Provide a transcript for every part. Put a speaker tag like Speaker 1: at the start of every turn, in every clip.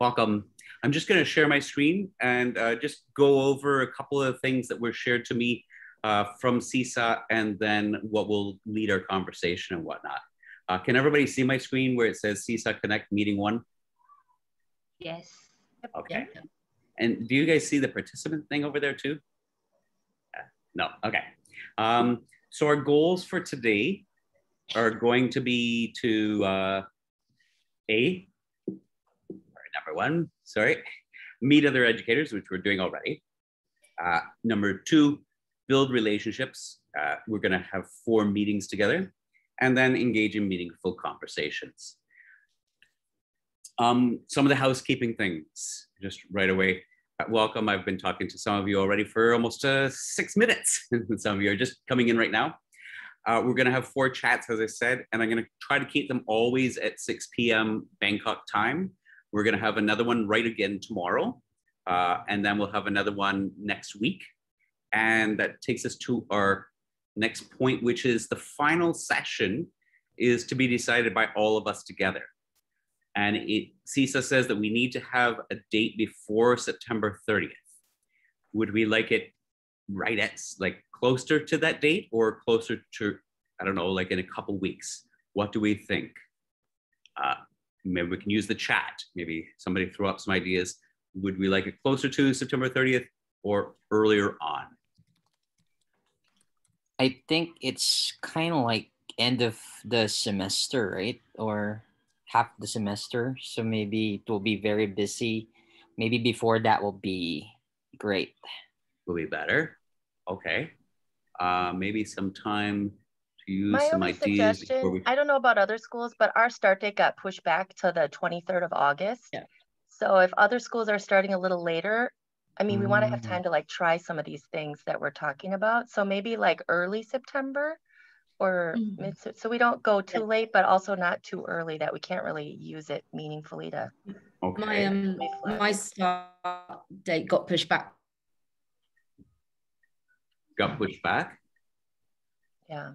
Speaker 1: welcome. I'm just going to share my screen and uh, just go over a couple of things that were shared to me uh, from Seesaw and then what will lead our conversation and whatnot. Uh, can everybody see my screen where it says Seesaw Connect meeting one?
Speaker 2: Yes.
Speaker 1: Okay. And do you guys see the participant thing over there too? Uh, no, okay. Um, so our goals for today are going to be to uh, A, number one, sorry, meet other educators, which we're doing already. Uh, number two, build relationships. Uh, we're going to have four meetings together and then engage in meaningful conversations. Um, some of the housekeeping things, just right away. Uh, welcome. I've been talking to some of you already for almost uh, six minutes. some of you are just coming in right now. Uh, we're going to have four chats, as I said, and I'm going to try to keep them always at 6 p.m. Bangkok time. We're going to have another one right again tomorrow, uh, and then we'll have another one next week. And that takes us to our next point, which is the final session is to be decided by all of us together. And it, Seesaw says that we need to have a date before September 30th. Would we like it right at like closer to that date or closer to, I don't know, like in a couple weeks? What do we think? Uh, maybe we can use the chat. Maybe somebody throw up some ideas. Would we like it closer to September 30th or earlier on?
Speaker 3: I think it's kind of like end of the semester, right? Or half the semester. So maybe it will be very busy. Maybe before that will be great.
Speaker 1: Will be better. Okay. Uh, maybe some time
Speaker 4: My
Speaker 1: some
Speaker 4: only
Speaker 1: ideas
Speaker 4: suggestion,
Speaker 1: we...
Speaker 4: I don't know about other schools, but our start date got pushed back to the 23rd of August.
Speaker 1: Yeah.
Speaker 4: So if other schools are starting a little later, I mean, we want to have
Speaker 3: Mm.
Speaker 4: time to like try some of these things that we're talking about. So maybe like early September or
Speaker 2: Mhm.
Speaker 4: mid, so we don't go too late, but also not too early that we can't really use it meaningfully to.
Speaker 1: Okay.
Speaker 2: My um my start date got pushed back.
Speaker 1: Got pushed back.
Speaker 4: Yeah.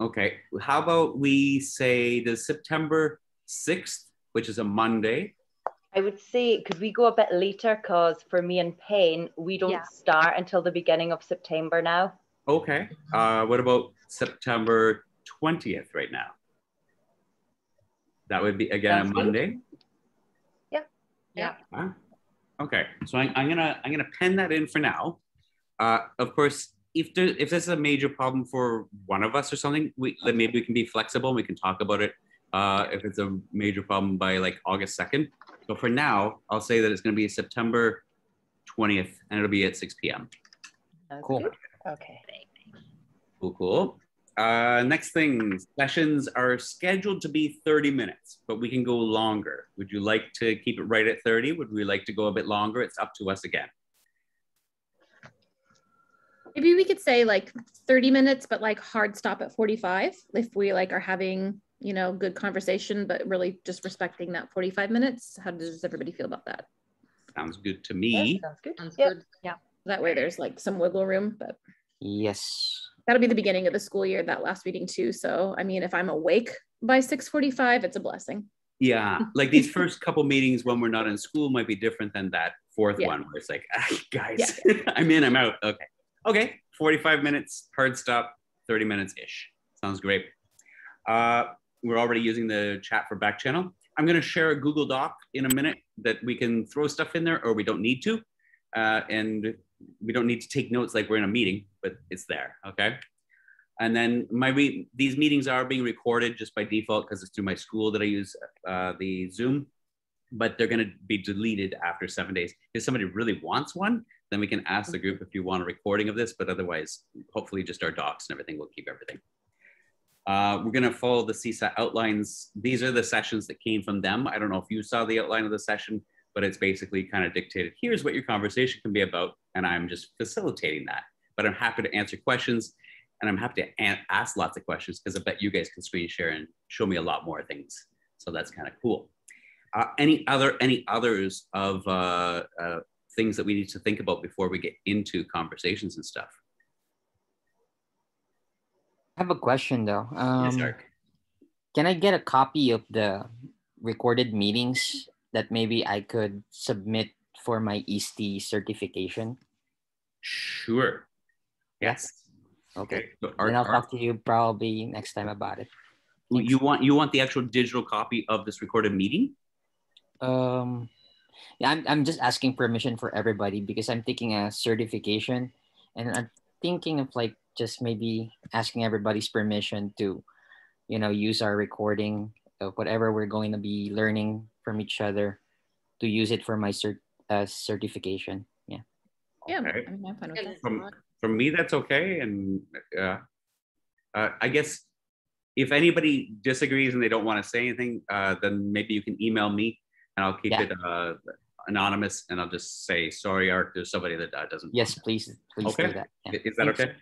Speaker 1: Okay. How about we say the September 6th, which is a Monday?
Speaker 5: I would say, could we go a bit later? Because for me and Payne, we don't
Speaker 2: Yeah.
Speaker 5: start until the beginning of September now.
Speaker 1: Okay. Uh, what about September 20th right now? That would be again
Speaker 5: Sounds
Speaker 1: a
Speaker 5: good.
Speaker 1: Monday.
Speaker 2: Yeah.
Speaker 1: Huh? Okay, so I'm, I'm gonna I'm gonna pen that in for now. Uh, of course, if there if there's a major problem for one of us or something, we then maybe we can be flexible. and We can talk about it. Uh, if it's a major problem by like August second. But for now, I'll say that it's gonna be September 20th, and it'll be at 6 p.m.
Speaker 5: Sounds
Speaker 3: Cool.
Speaker 5: good.
Speaker 4: Okay.
Speaker 1: Cool, cool. Uh, next thing, sessions are scheduled to be 30 minutes, but we can go longer. Would you like to keep it right at 30? Would we like to go a bit longer? It's up to us again.
Speaker 6: Maybe we could say like 30 minutes, but like hard stop at 45 if we like are having, you know, good conversation, but really just respecting that 45 minutes. How does everybody feel about that?
Speaker 1: Sounds good to
Speaker 4: Yeah,
Speaker 1: me.
Speaker 4: sounds good.
Speaker 2: Sounds
Speaker 4: Yep.
Speaker 2: good. Yeah.
Speaker 6: That way there's like some wiggle room, but
Speaker 3: Yes.
Speaker 6: that'll be the beginning of the school year, that last meeting too. So, I mean, if I'm awake by 645, it's a blessing.
Speaker 1: Yeah, like these first couple meetings when we're not in school might be different than that fourth
Speaker 6: Yeah.
Speaker 1: one where it's like, ah, guys, I'm in, I'm out. Okay. Okay. 45 minutes, hard stop, 30 minutes ish. Sounds great. Uh, we're already using the chat for back channel. I'm going to share a Google Doc in a minute that we can throw stuff in there or we don't need to. Uh, and we don't need to take notes like we're in a meeting, but it's there. Okay. And then my these meetings are being recorded just by default because it's through my school that I use uh, the Zoom, but they're going to be deleted after seven days. If somebody really wants one, then we can ask the group if you want a recording of this, but otherwise, hopefully just our docs and everything will keep everything. Uh, we're going to follow the Seesaw outlines. These are the sessions that came from them. I don't know if you saw the outline of the session, but it's basically kind of dictated. Here's what your conversation can be about, and I'm just facilitating that. But I'm happy to answer questions, and I'm happy to ask lots of questions because I bet you guys can screen share and show me a lot more things. So that's kind of cool. Uh, any other any others of uh, uh, things that we need to think about before we get into conversations and stuff?
Speaker 3: I have a question though. Um,
Speaker 1: yes.
Speaker 3: Can I get a copy of the recorded meetings that maybe I could submit for my ISTE certification.
Speaker 1: Sure. Yes.
Speaker 3: Okay.
Speaker 1: So
Speaker 3: and I'll talk to you probably next time about it.
Speaker 1: you want you want the actual digital copy of this recorded meeting?
Speaker 3: Um, yeah, I'm, I'm just asking permission for everybody because I'm taking a certification and I'm thinking of like just maybe asking everybody's permission to, you know, use our recording of whatever we're going to be learning from each other to use it for my cert, uh, certification. Yeah.
Speaker 6: Yeah,
Speaker 1: Okay.
Speaker 6: I mean, I'm fine with that.
Speaker 1: From from me, that's okay. And uh, uh, I guess if anybody disagrees and they don't want to say anything, uh, then maybe you can email me and I'll keep
Speaker 3: Yeah.
Speaker 1: it uh, anonymous and I'll just say, sorry, Art, there's somebody that uh, doesn't.
Speaker 3: Yes, please, please
Speaker 1: Okay.
Speaker 3: do that. Yeah.
Speaker 1: Is that
Speaker 3: Thanks.
Speaker 1: okay?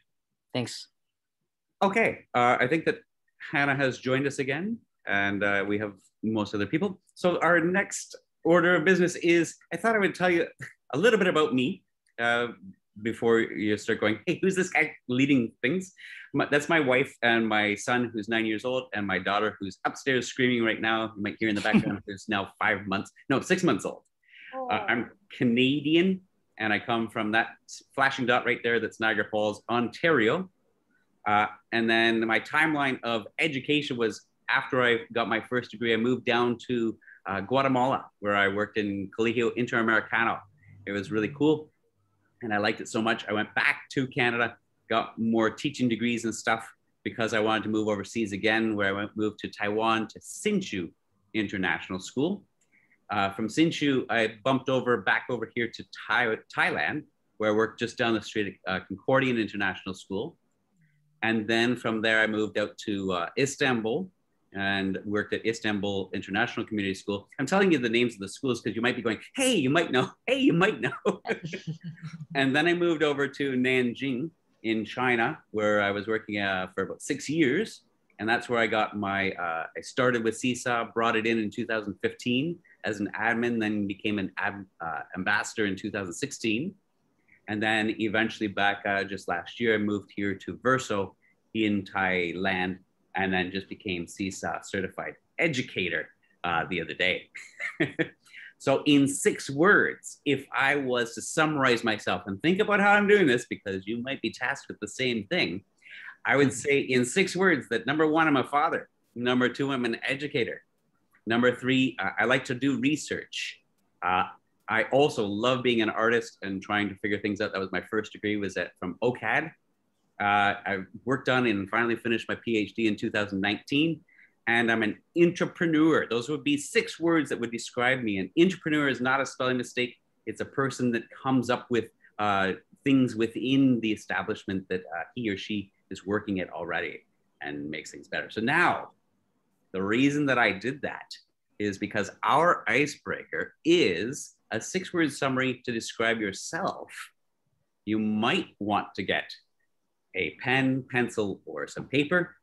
Speaker 3: Thanks.
Speaker 1: Okay, uh, I think that Hannah has joined us again, and uh, we have most other people. So our next order of business is, I thought I would tell you a little bit about me uh, before you start going, hey, who's this guy leading things? My, that's my wife and my son, who's nine years old, and my daughter, who's upstairs screaming right now. You might hear in the background, who's now five months, no, six months old. Uh, I'm Canadian, and I come from that flashing dot right there. That's Niagara Falls, Ontario. Uh, and then my timeline of education was after I got my first degree, I moved down to uh, Guatemala, where I worked in Colegio Interamericano. It was really cool, and I liked it so much. I went back to Canada, got more teaching degrees and stuff because I wanted to move overseas again, where I went moved to Taiwan to Hsinchu International School. Uh, from Hsinchu, I bumped over back over here to Thai, Thailand, where I worked just down the street at uh, Concordian International School. And then from there, I moved out to uh, Istanbul and worked at Istanbul International Community School. I'm telling you the names of the schools because you might be going, hey, you might know, hey, you might know. and then I moved over to Nanjing in China, where I was working uh, for about six years. And that's where I got my, uh, I started with Seesaw, brought it in in 2015 as an admin, then became an ab, uh, ambassador in 2016. And then eventually back uh, just last year, I moved here to Verso in Thailand and then just became Seesaw certified educator uh, the other day. so in six words, if I was to summarize myself and think about how I'm doing this, because you might be tasked with the same thing, I would say in six words that number one, I'm a father. Number two, I'm an educator. Number three, uh, I like to do research. Uh, I also love being an artist and trying to figure things out. That was my first degree was at from OCAD. Uh, I worked on and finally finished my PhD in 2019. And I'm an entrepreneur. Those would be six words that would describe me. An entrepreneur is not a spelling mistake. It's a person that comes up with uh, things within the establishment that uh, he or she is working at already and makes things better. So now, the reason that I did that is because our icebreaker is a six word summary to describe yourself. You might want to get a pen, pencil, or some paper.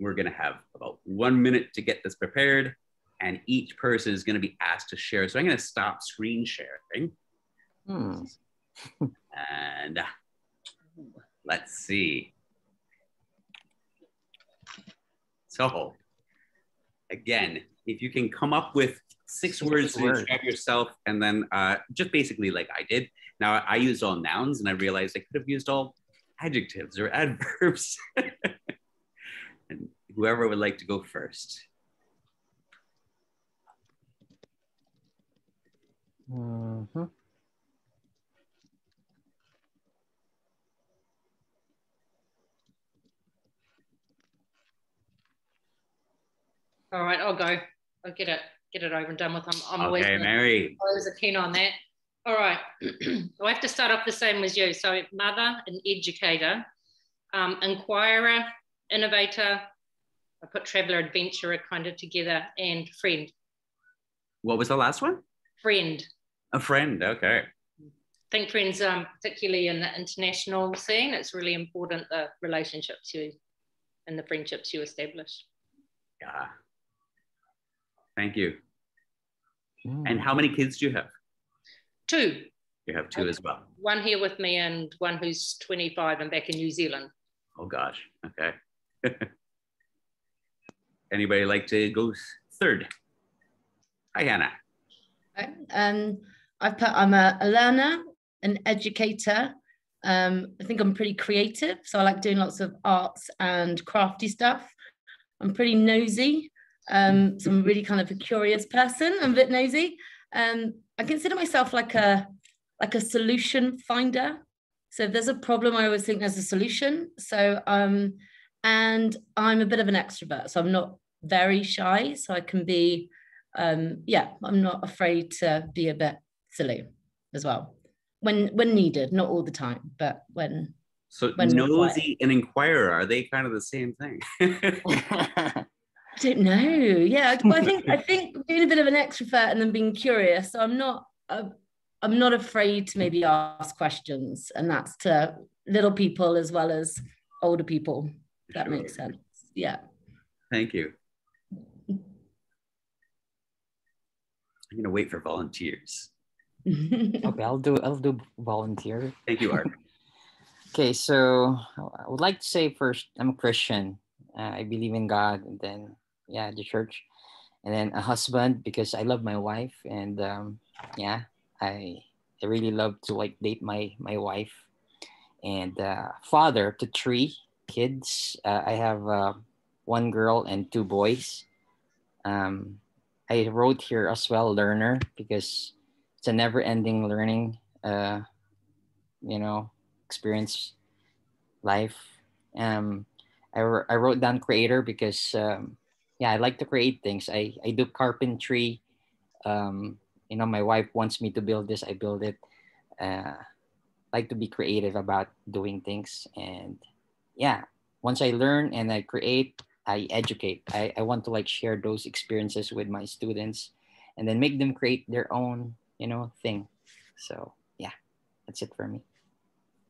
Speaker 1: We're going to have about one minute to get this prepared, and each person is going to be asked to share. So I'm going to stop screen sharing.
Speaker 3: Hmm.
Speaker 1: And uh, let's see. So, again, if you can come up with six
Speaker 3: Six
Speaker 1: words to describe yourself, and then uh, just basically like I did. Now, I used all nouns, and I realized I could have used all adjectives or adverbs. and whoever would like to go first.
Speaker 3: Mhm.
Speaker 2: All right, I'll go. I'll get it, get it over and done with. I'm, I'm always,
Speaker 1: Okay, Mary.
Speaker 2: always keen on that. All right, I have to start off the same as you. So, mother, an educator, um, inquirer, innovator. I put traveler, adventurer kind of together, and friend.
Speaker 1: What was the last one?
Speaker 2: Friend.
Speaker 1: A friend. Okay.
Speaker 2: I think friends, um, particularly in the international scene, it's really important the relationships you and the friendships you establish.
Speaker 1: Yeah. Thank you.
Speaker 3: Hmm.
Speaker 1: And how many kids do you have?
Speaker 2: Two,
Speaker 1: You have two as well.
Speaker 2: one here with me and one who's 25 and back in New Zealand.
Speaker 1: Oh gosh. Okay. Anybody like to go third? Hi, Hannah.
Speaker 7: Okay. Um, I've put I'm a, a learner, an educator. Um, I think I'm pretty creative, so I like doing lots of arts and crafty stuff. I'm pretty nosy, um, so I'm really kind of a curious person. I'm a bit nosy. Um, I consider myself like a like a solution finder. So if there's a problem, I always think there's a solution. So um, and I'm a bit of an extrovert, so I'm not very shy. So I can be, um, yeah, I'm not afraid to be a bit silly as well when when needed, not all the time, but when.
Speaker 1: So
Speaker 7: When
Speaker 1: nosy and inquirer are they kind of the same thing?
Speaker 7: I don't know. Yeah, well, I think I think being a bit of an extrovert and then being curious. So I'm not. Uh, I'm not afraid to maybe ask questions, and that's to little people as well as older people. If that
Speaker 1: Sure.
Speaker 7: makes sense. Yeah.
Speaker 1: Thank you. I'm gonna wait for volunteers.
Speaker 3: okay, I'll do I'll do volunteer.
Speaker 1: Thank you, Art.
Speaker 3: Okay, so I would like to say first, I'm a Christian. Uh, I believe in God, and then yeah, the church, and then a husband because I love my wife, and um, yeah, I I really love to like date my my wife, and uh, father to three kids. Uh, I have uh, one girl and two boys. Um, I wrote here as well, learner, because it's a never-ending learning. Uh, you know, experience life. Um, I, I wrote down creator because um, yeah, I like to create things. I, I do carpentry. Um, you know, my wife wants me to build this. I build it. Uh, like to be creative about doing things. And yeah, once I learn and I create, I educate. I, I want to like share those experiences with my students and then make them create their own, you know, thing. So yeah, that's it for me.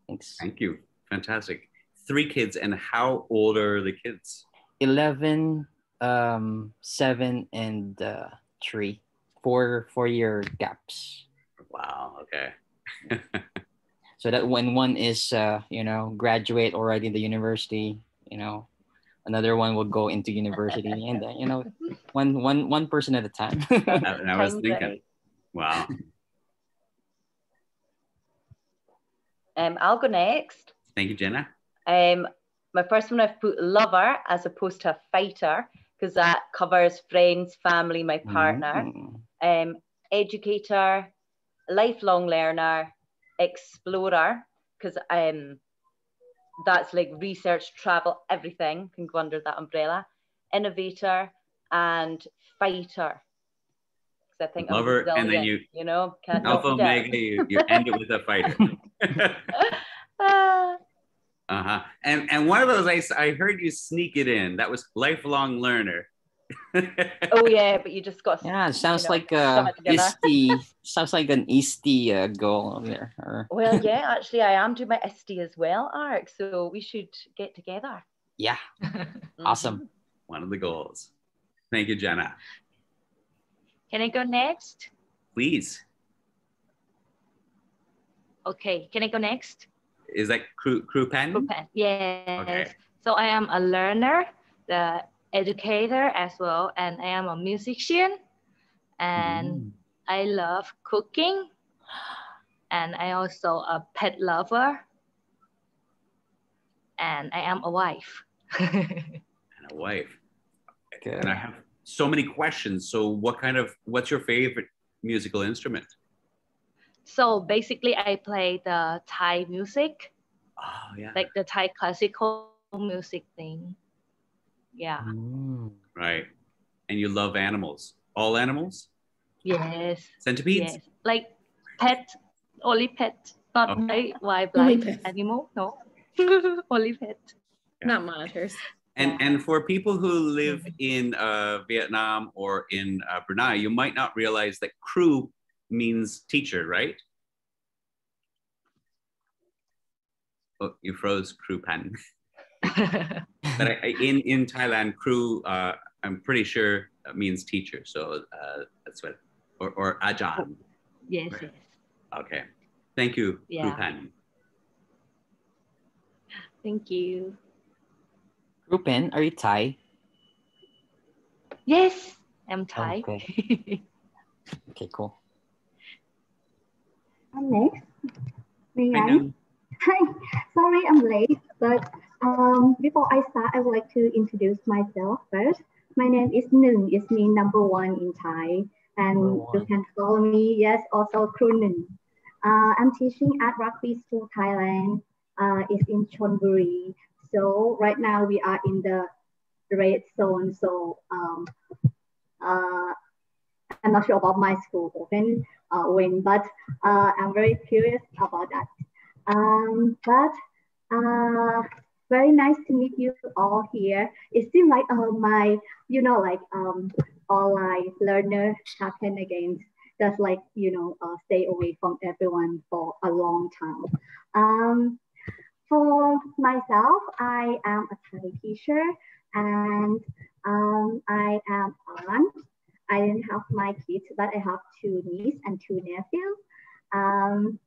Speaker 3: Thanks.
Speaker 1: Thank you. Fantastic. Three kids, and how old are the kids?
Speaker 3: 11 um 7 and uh 3 four four year gaps
Speaker 1: Wow. Okay.
Speaker 3: so that when one is uh you know graduate already in the university you know another one will go into university and uh, you know one one one person at a time
Speaker 1: And and I was thinking, wow.
Speaker 5: Um, I'll go next.
Speaker 1: Thank you, Jenna.
Speaker 5: Um, my first one I've put lover as opposed to fighter because that covers friends, family, my partner.
Speaker 3: Mm.
Speaker 5: Um, educator, lifelong learner, explorer because um, that's like research, travel, everything can go under that umbrella. Innovator and fighter. 'Cause I think I'm
Speaker 1: Lover, and then you-
Speaker 5: you know,
Speaker 1: Alpha. Omega, you, you end it with a fighter.
Speaker 5: Ah.
Speaker 1: Uh-huh. And and one of those I, I heard you sneak it in. That was lifelong learner.
Speaker 5: oh yeah, but you just got
Speaker 3: yeah sounds
Speaker 5: you know,
Speaker 3: like a
Speaker 5: shove it together.
Speaker 3: ISTE sounds like an ISTE uh, goal there or
Speaker 5: Well, yeah, actually, I am doing my ISTE as well, Ark. So we should get together.
Speaker 3: yeah
Speaker 5: Mm-hmm.
Speaker 3: awesome
Speaker 1: one of the goals. Thank you, Jenna.
Speaker 4: Can I go next?
Speaker 1: Please.
Speaker 4: Okay, can I go next?
Speaker 1: Is that crew crew pen?
Speaker 4: Rupen. Yes.
Speaker 1: Okay.
Speaker 4: So I am a learner, the educator as well, and I am a musician, and
Speaker 3: Mm.
Speaker 4: I love cooking, and I also a pet lover, and I am a wife.
Speaker 1: And a wife.
Speaker 3: Good.
Speaker 1: And I have so many questions. So what kind of what's your favorite musical instrument?
Speaker 4: So basically, I play the Thai music,
Speaker 1: Oh yeah.
Speaker 4: like the Thai classical music thing. Yeah.
Speaker 3: Mm.
Speaker 1: right. And you love animals. All animals?
Speaker 4: Yes.
Speaker 1: Centipedes?
Speaker 4: Yes, like pet, only pet, not
Speaker 1: Okay.
Speaker 4: like wild
Speaker 6: Only
Speaker 4: life animal. No, only pet.
Speaker 6: Not monitors.
Speaker 1: And
Speaker 4: Yeah.
Speaker 1: and for people who live in uh, Vietnam or in uh, Brunei, you might not realize that Kru means teacher, right? Oh, you froze crew pen. but I, I- in in Thailand, Kru uh, I'm pretty sure means teacher. So uh, that's what or or ajan.
Speaker 4: yes,
Speaker 1: Right.
Speaker 4: yes.
Speaker 1: Okay, thank you, crew
Speaker 4: Yeah.
Speaker 1: pen.
Speaker 4: Thank you.
Speaker 3: Rupen, are you Thai?
Speaker 4: Yes, I'm Thai.
Speaker 3: Okay, Okay, cool.
Speaker 8: Next. May
Speaker 1: I
Speaker 8: I? Hi, sorry I'm late, but um, before I start, I would like to introduce myself first. My name is Nung, it's me number one in Thai, and you can call me, yes, also Kru Nung. Uh, I'm teaching at Rugby School Thailand. Uh, it's in Chonburi. So right now we are in the red zone. So um, uh, I'm not sure about my school open uh, when, but uh, I'm very curious about that. Um, but uh, very nice to meet you all here. It seems like uh, my, you know, like um, online learner happen again. Just like you know, uh, stay away from everyone for a long time. Um, for myself, I am a Thai teacher and um, I am aunt. I didn't have my kids, but I have two nieces and two nephews. Um,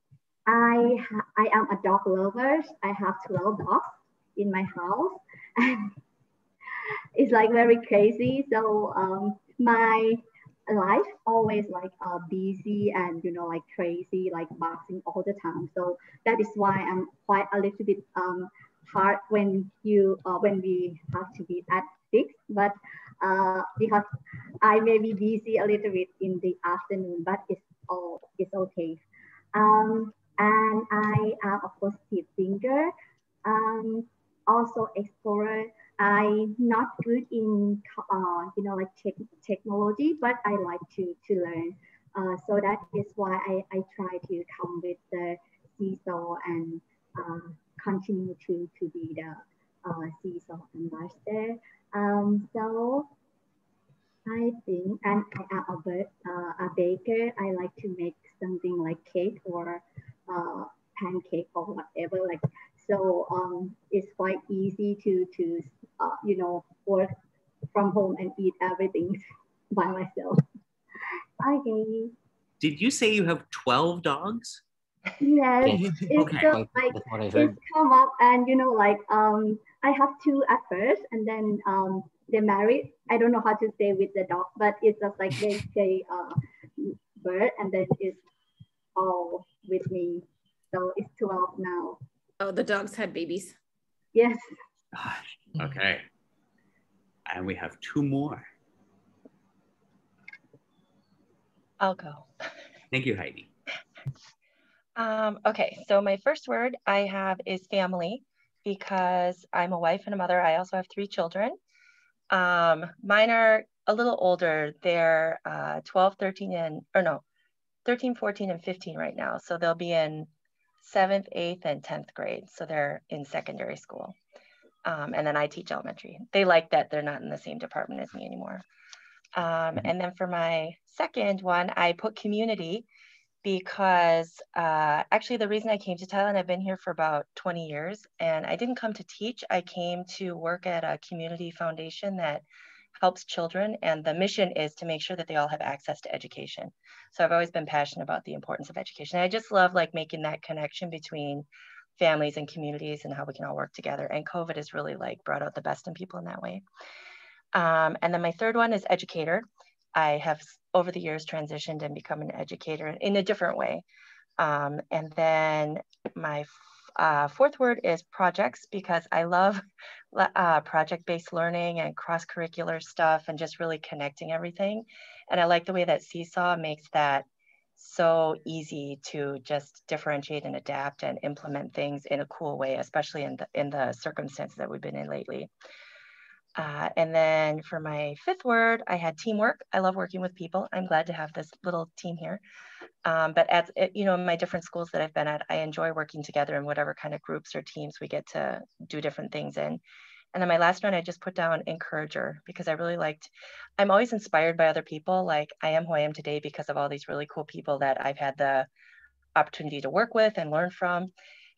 Speaker 8: I I am a dog lover. I have 12 dogs in my house. it's like very crazy. So um, my life always like uh, busy and you know like crazy, like boxing all the time. So that is why I'm quite a little bit um, hard when you uh, when we have to be at six. But uh, because I may be busy a little bit in the afternoon, but it's all it's okay. Um, and I am a positive thinker, um, also explorer. I'm not good in uh, you know like tech technology, but I like to to learn. Uh, so that is why I, I try to come with the seesaw and uh, continue to to be the uh, seesaw ambassador. Um, so I think, and I am a, uh, a baker. I like to make something like cake or uh, pancake or whatever. Like so, um, it's quite easy to to uh, you know work from home and eat everything by myself. Okay.
Speaker 1: Did you say you have 12 dogs?
Speaker 8: Yes.
Speaker 3: Yes.
Speaker 8: It's
Speaker 1: Okay.
Speaker 8: just
Speaker 3: Like,
Speaker 8: like
Speaker 3: what I
Speaker 8: it's come up and you know like um I have two at first and then um they married. I don't know how to say with the dog, but it's just like they say uh bird and then it's all with me. So it's 12 now.
Speaker 6: Oh, the dogs had babies.
Speaker 8: Yes.
Speaker 1: Gosh. Okay. And we have two more.
Speaker 9: I'll go.
Speaker 1: Thank you, Heidi.
Speaker 9: Um, okay, so my first word I have is family because I'm a wife and a mother. I also have three children. Um, mine are a little older. They're uh, 12, 13, and, or no, 13, 14, and 15 right now. So they'll be in seventh, eighth, and 10th grade. So they're in secondary school. Um, and then I teach elementary. They like that they're not in the same department as me anymore. Um, and then for my second one, I put community because uh, actually the reason I came to Thailand, I've been here for about 20 years and I didn't come to teach. I came to work at a community foundation that helps children and the mission is to make sure that they all have access to education. So I've always been passionate about the importance of education. I just love like making that connection between families and communities and how we can all work together. And COVID has really like brought out the best in people in that way. Um, and then my third one is educator. I have over the years transitioned and become an educator in a different way. Um, and then my uh, fourth word is projects because I love uh, project-based learning and cross-curricular stuff and just really connecting everything. And I like the way that Seesaw makes that so easy to just differentiate and adapt and implement things in a cool way, especially in the, in the circumstances that we've been in lately. Uh, and then for my fifth word, I had teamwork. I love working with people. I'm glad to have this little team here. Um, but as you know, in my different schools that I've been at, I enjoy working together in whatever kind of groups or teams we get to do different things in. And then my last one, I just put down encourager because I really liked, I'm always inspired by other people. Like I am who I am today because of all these really cool people that I've had the opportunity to work with and learn from.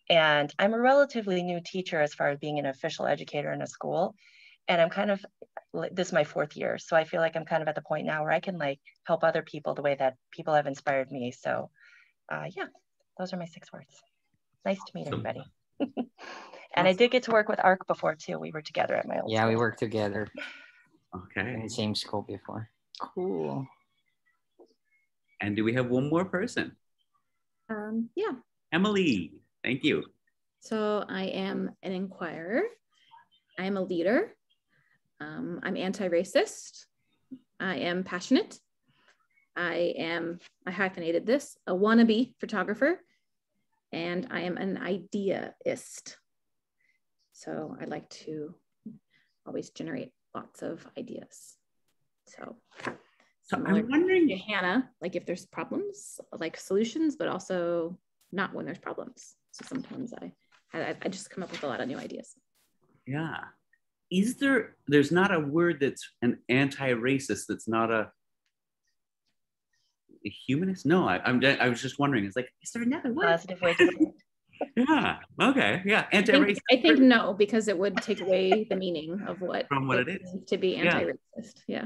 Speaker 9: And I'm a relatively new teacher as far as being an official educator in a school and I'm kind of this is my fourth year, so I feel like I'm kind of at the point now where I can like help other people the way that people have inspired me. So, uh, yeah, those are my six words. Nice to meet everybody. and I did get to work with ARC before too. We were together at my old
Speaker 3: Yeah, we worked together in
Speaker 1: Okay.
Speaker 3: the same school before. Cool.
Speaker 1: And do we have one more person?
Speaker 6: Um, yeah.
Speaker 1: Emily, thank you.
Speaker 6: So I am an inquirer. I am a leader. Um, I'm anti-racist. I am passionate. I am, I hyphenated this, a wannabe photographer, and I am an ideaist. So I like to always generate lots of ideas. So,
Speaker 1: so I'm wondering,
Speaker 6: to Hannah, like if there's problems, like solutions, but also not when there's problems. So sometimes I, I, I just come up with a lot of new ideas.
Speaker 1: Yeah. Is there, there's not a word that's an anti-racist that's not a, a humanist? No, I, I'm, I was just wondering, it's like, is there another word?
Speaker 9: Positive way to
Speaker 1: yeah. Okay. Yeah.
Speaker 6: Anti-racist. I think, I think, no, because it would take away the meaning of what
Speaker 1: from what it, it is
Speaker 6: to be anti-racist. Yeah. yeah.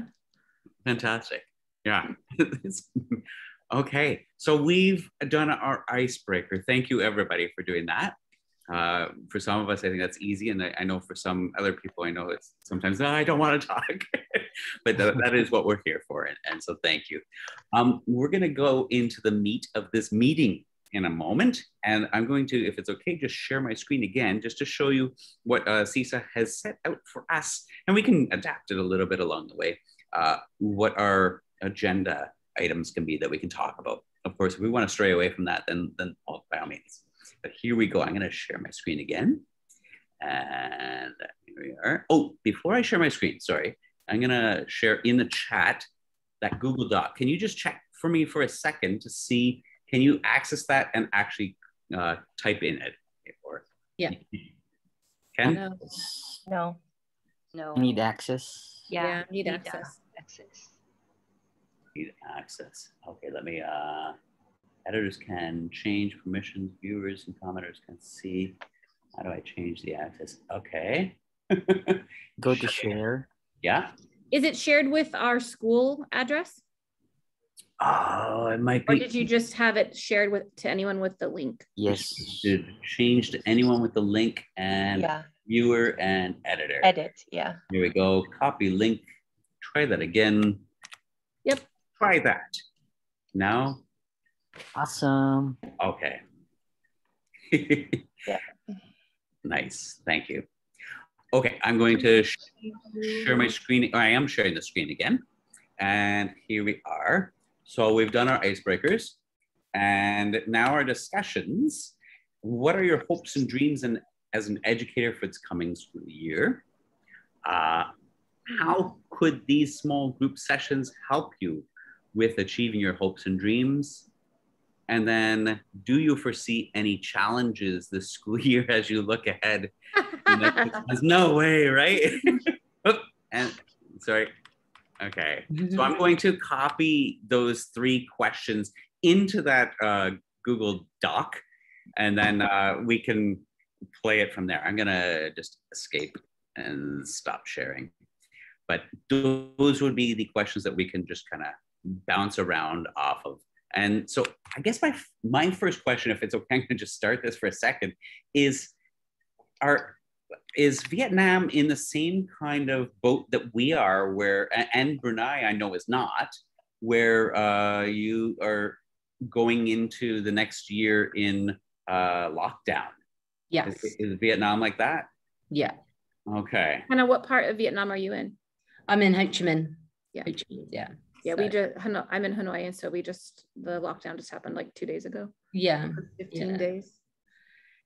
Speaker 1: Fantastic. Yeah. okay. So we've done our icebreaker. Thank you, everybody, for doing that. Uh, for some of us, I think that's easy, and I, I, know for some other people, I know it's sometimes oh, I don't want to talk, but th- that is what we're here for, and, and so thank you. Um, we're going to go into the meat of this meeting in a moment. And I'm going to, if it's okay, just share my screen again, just to show you what uh, Seesaw has set out for us. And we can adapt it a little bit along the way, uh, what our agenda items can be that we can talk about. Of course, if we want to stray away from that, then, then all, by all means. But here we go. I'm going to share my screen again. And here we are. Oh, before I share my screen, sorry, I'm going to share in the chat that Google Doc. Can you just check for me for a second to see can you access that and actually uh, type in it? Or
Speaker 7: yeah.
Speaker 1: Can?
Speaker 9: No. No.
Speaker 5: No.
Speaker 3: Need access.
Speaker 6: Yeah, yeah need, need access.
Speaker 5: access.
Speaker 1: Need access. Okay, let me uh editors can change permissions, viewers and commenters can see. How do I change the access? Okay.
Speaker 3: Go to share.
Speaker 1: Yeah.
Speaker 6: Is it shared with our school address?
Speaker 1: Oh, it might
Speaker 6: be. Or did you just have it shared with to anyone with the link?
Speaker 3: Yes.
Speaker 1: Should change to anyone with the link and yeah. viewer and editor.
Speaker 9: Edit, yeah.
Speaker 1: Here we go. Copy link. Try that again.
Speaker 6: Yep.
Speaker 1: Try that. Now.
Speaker 3: Awesome.
Speaker 1: Okay.
Speaker 9: yeah.
Speaker 1: Nice. Thank you. Okay, I'm going to sh share my screen. I am sharing the screen again. And here we are. So we've done our icebreakers and now our discussions. What are your hopes and dreams and as an educator for this coming school year? Uh, how could these small group sessions help you with achieving your hopes and dreams? And then, do you foresee any challenges this school year as you look ahead? There's no way, right? and sorry, Okay. So I'm going to copy those three questions into that uh, Google Doc, and then uh, we can play it from there. I'm going to just escape and stop sharing. But those would be the questions that we can just kind of bounce around off of. And so I guess my my first question, if it's okay, I'm going to just start this for a second, is are is Vietnam in the same kind of boat that we are, where and Brunei I know is not, where uh, you are going into the next year in uh, lockdown?
Speaker 7: Yes.
Speaker 1: Is, is Vietnam like that?
Speaker 7: Yeah.
Speaker 1: Okay.
Speaker 6: Hannah, what part of Vietnam are you in?
Speaker 7: I'm in Ho Chi Minh.
Speaker 6: Yeah.
Speaker 7: Ho Chi Minh, yeah.
Speaker 6: Yeah, so. we just I'm in Hanoi, and so we just the lockdown just happened like two days ago.
Speaker 7: Yeah.
Speaker 6: 15 yeah. days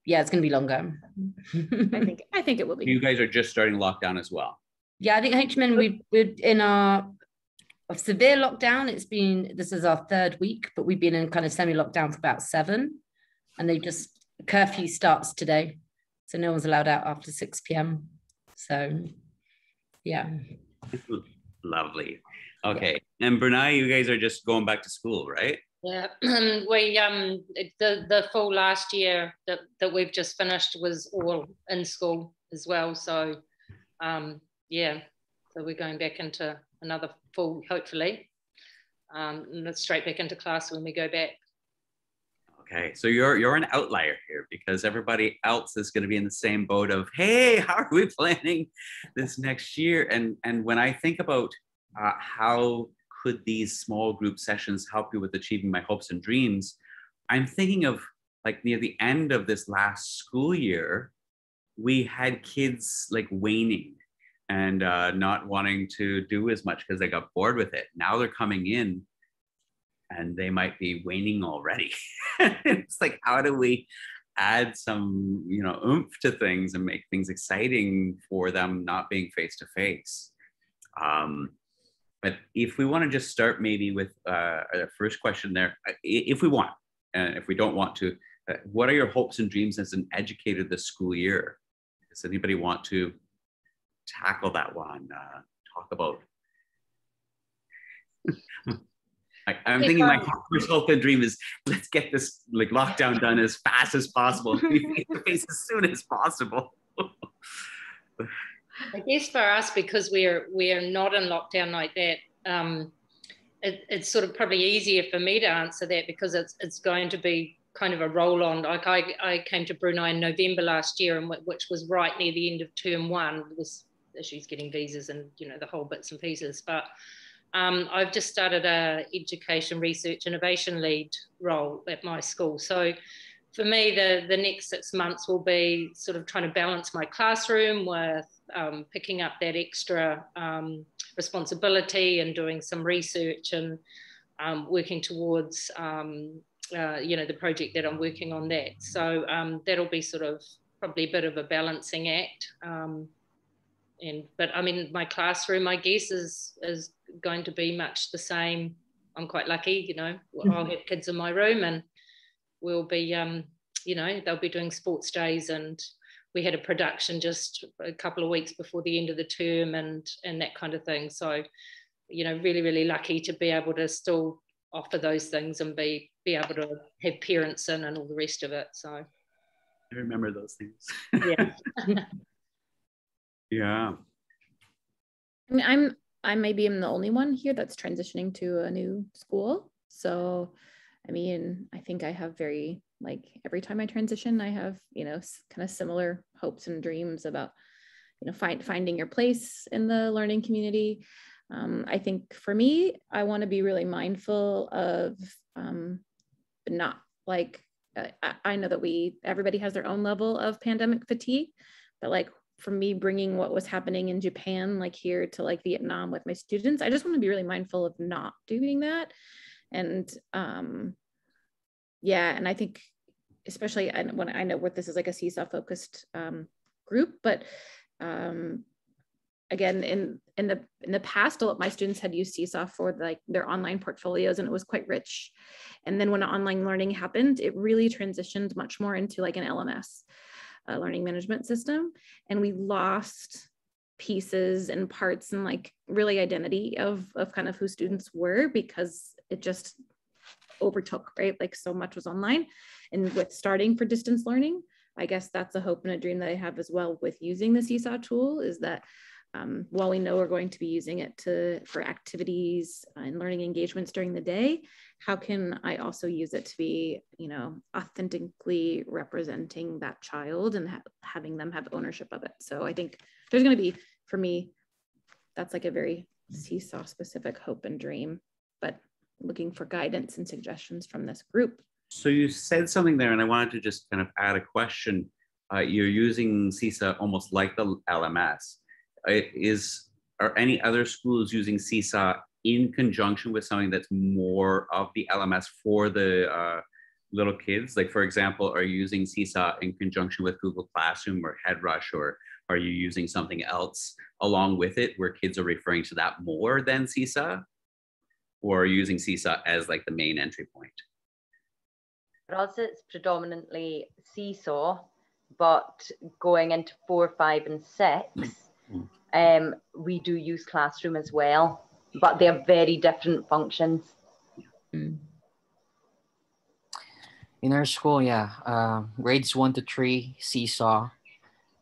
Speaker 7: yeah, it's going to be longer. Mm-hmm.
Speaker 6: I think I think it will be.
Speaker 1: You guys are just starting lockdown as well.
Speaker 7: Yeah, I think Ho Chi Minh we we're in our of severe lockdown. It's been this is our third week, but we've been in kind of semi lockdown for about seven, and they just curfew starts today, so no one's allowed out after six p.m. So, yeah.
Speaker 1: Lovely. Okay, yeah. and Brunei, you guys are just going back to school, right?
Speaker 2: Yeah, we um the the full last year that that we've just finished was all in school as well. So um yeah, so we're going back into another full hopefully, um and straight back into class when we go back.
Speaker 1: Okay, so you're you're an outlier here because everybody else is going to be in the same boat of hey, how are we planning this next year? And and when I think about uh, how could these small group sessions help you with achieving my hopes and dreams? I'm thinking of like near the end of this last school year, we had kids like waning and uh, not wanting to do as much because they got bored with it. Now they're coming in and they might be waning already. it's like, how do we add some, you know, oomph to things and make things exciting for them not being face to face? But if we want to just start maybe with uh, the first question there, if we want, and if we don't want to, uh, what are your hopes and dreams as an educator this school year? Does anybody want to tackle that one? Uh, talk about. I, I'm thinking my first hope and dream is let's get this like lockdown done as fast as possible, face to face as soon as possible.
Speaker 2: I guess for us, because we're we're not in lockdown like that, um, it, it's sort of probably easier for me to answer that because it's it's going to be kind of a roll on. Like I, I came to Brunei in November last year, and which was right near the end of term one. Was issues getting visas and you know the whole bits and pieces, but. Um, I've just started a education research innovation lead role at my school. So for me, the, the next six months will be sort of trying to balance my classroom with um, picking up that extra um, responsibility and doing some research and um, working towards um, uh, you know the project that I'm working on that. So um, that'll be sort of probably a bit of a balancing act. Um, and but I mean my classroom I guess is is going to be much the same. I'm quite lucky, you know. I'll have kids in my room and we'll be um, you know they'll be doing sports days and we had a production just a couple of weeks before the end of the term and and that kind of thing. So you know really really lucky to be able to still offer those things and be be able to have parents in and all the rest of it. So.
Speaker 1: I remember those things.
Speaker 2: Yeah.
Speaker 1: Yeah.
Speaker 6: I mean, I'm I maybe am the only one here that's transitioning to a new school. So, I mean, I think I have very like every time I transition, I have, you know, kind of similar hopes and dreams about, you know, find, finding your place in the learning community. Um, I think for me, I want to be really mindful of um, not like, uh, I, I know that we, everybody has their own level of pandemic fatigue, but like for me bringing what was happening in Japan, like here to like Vietnam with my students, I just want to be really mindful of not doing that. And um, yeah and i think especially when i know what this is like a seesaw focused um, group but um, again in in the in the past all of my students had used seesaw for like their online portfolios and it was quite rich. And then when online learning happened it really transitioned much more into like an lms a learning management system. And we lost pieces and parts and like really identity of of kind of who students were because it just overtook, right? Like so much was online. And with starting for distance learning, I guess that's a hope and a dream that I have as well with using the Seesaw tool is that um, while we know we're going to be using it to for activities and learning engagements during the day, how can I also use it to be, you know, authentically representing that child and ha having them have ownership of it? So I think there's going to be, for me, that's like a very seesaw specific hope and dream. But looking for guidance and suggestions from this group.
Speaker 1: So you said something there, and I wanted to just kind of add a question. Uh, you're using Seesaw almost like the LMS. Is are any other schools using Seesaw in conjunction with something that's more of the LMS for the uh, little kids? Like, for example, are you using Seesaw in conjunction with Google Classroom or HeadRush, or are you using something else along with it where kids are referring to that more than Seesaw? Or using Seesaw as like the main entry point?
Speaker 5: For us, it's predominantly Seesaw, but going into four, five, and six, mm-hmm. um, we do use Classroom as well, but they're very different functions.
Speaker 3: Mm. In our school, yeah, uh, grades one to three, Seesaw,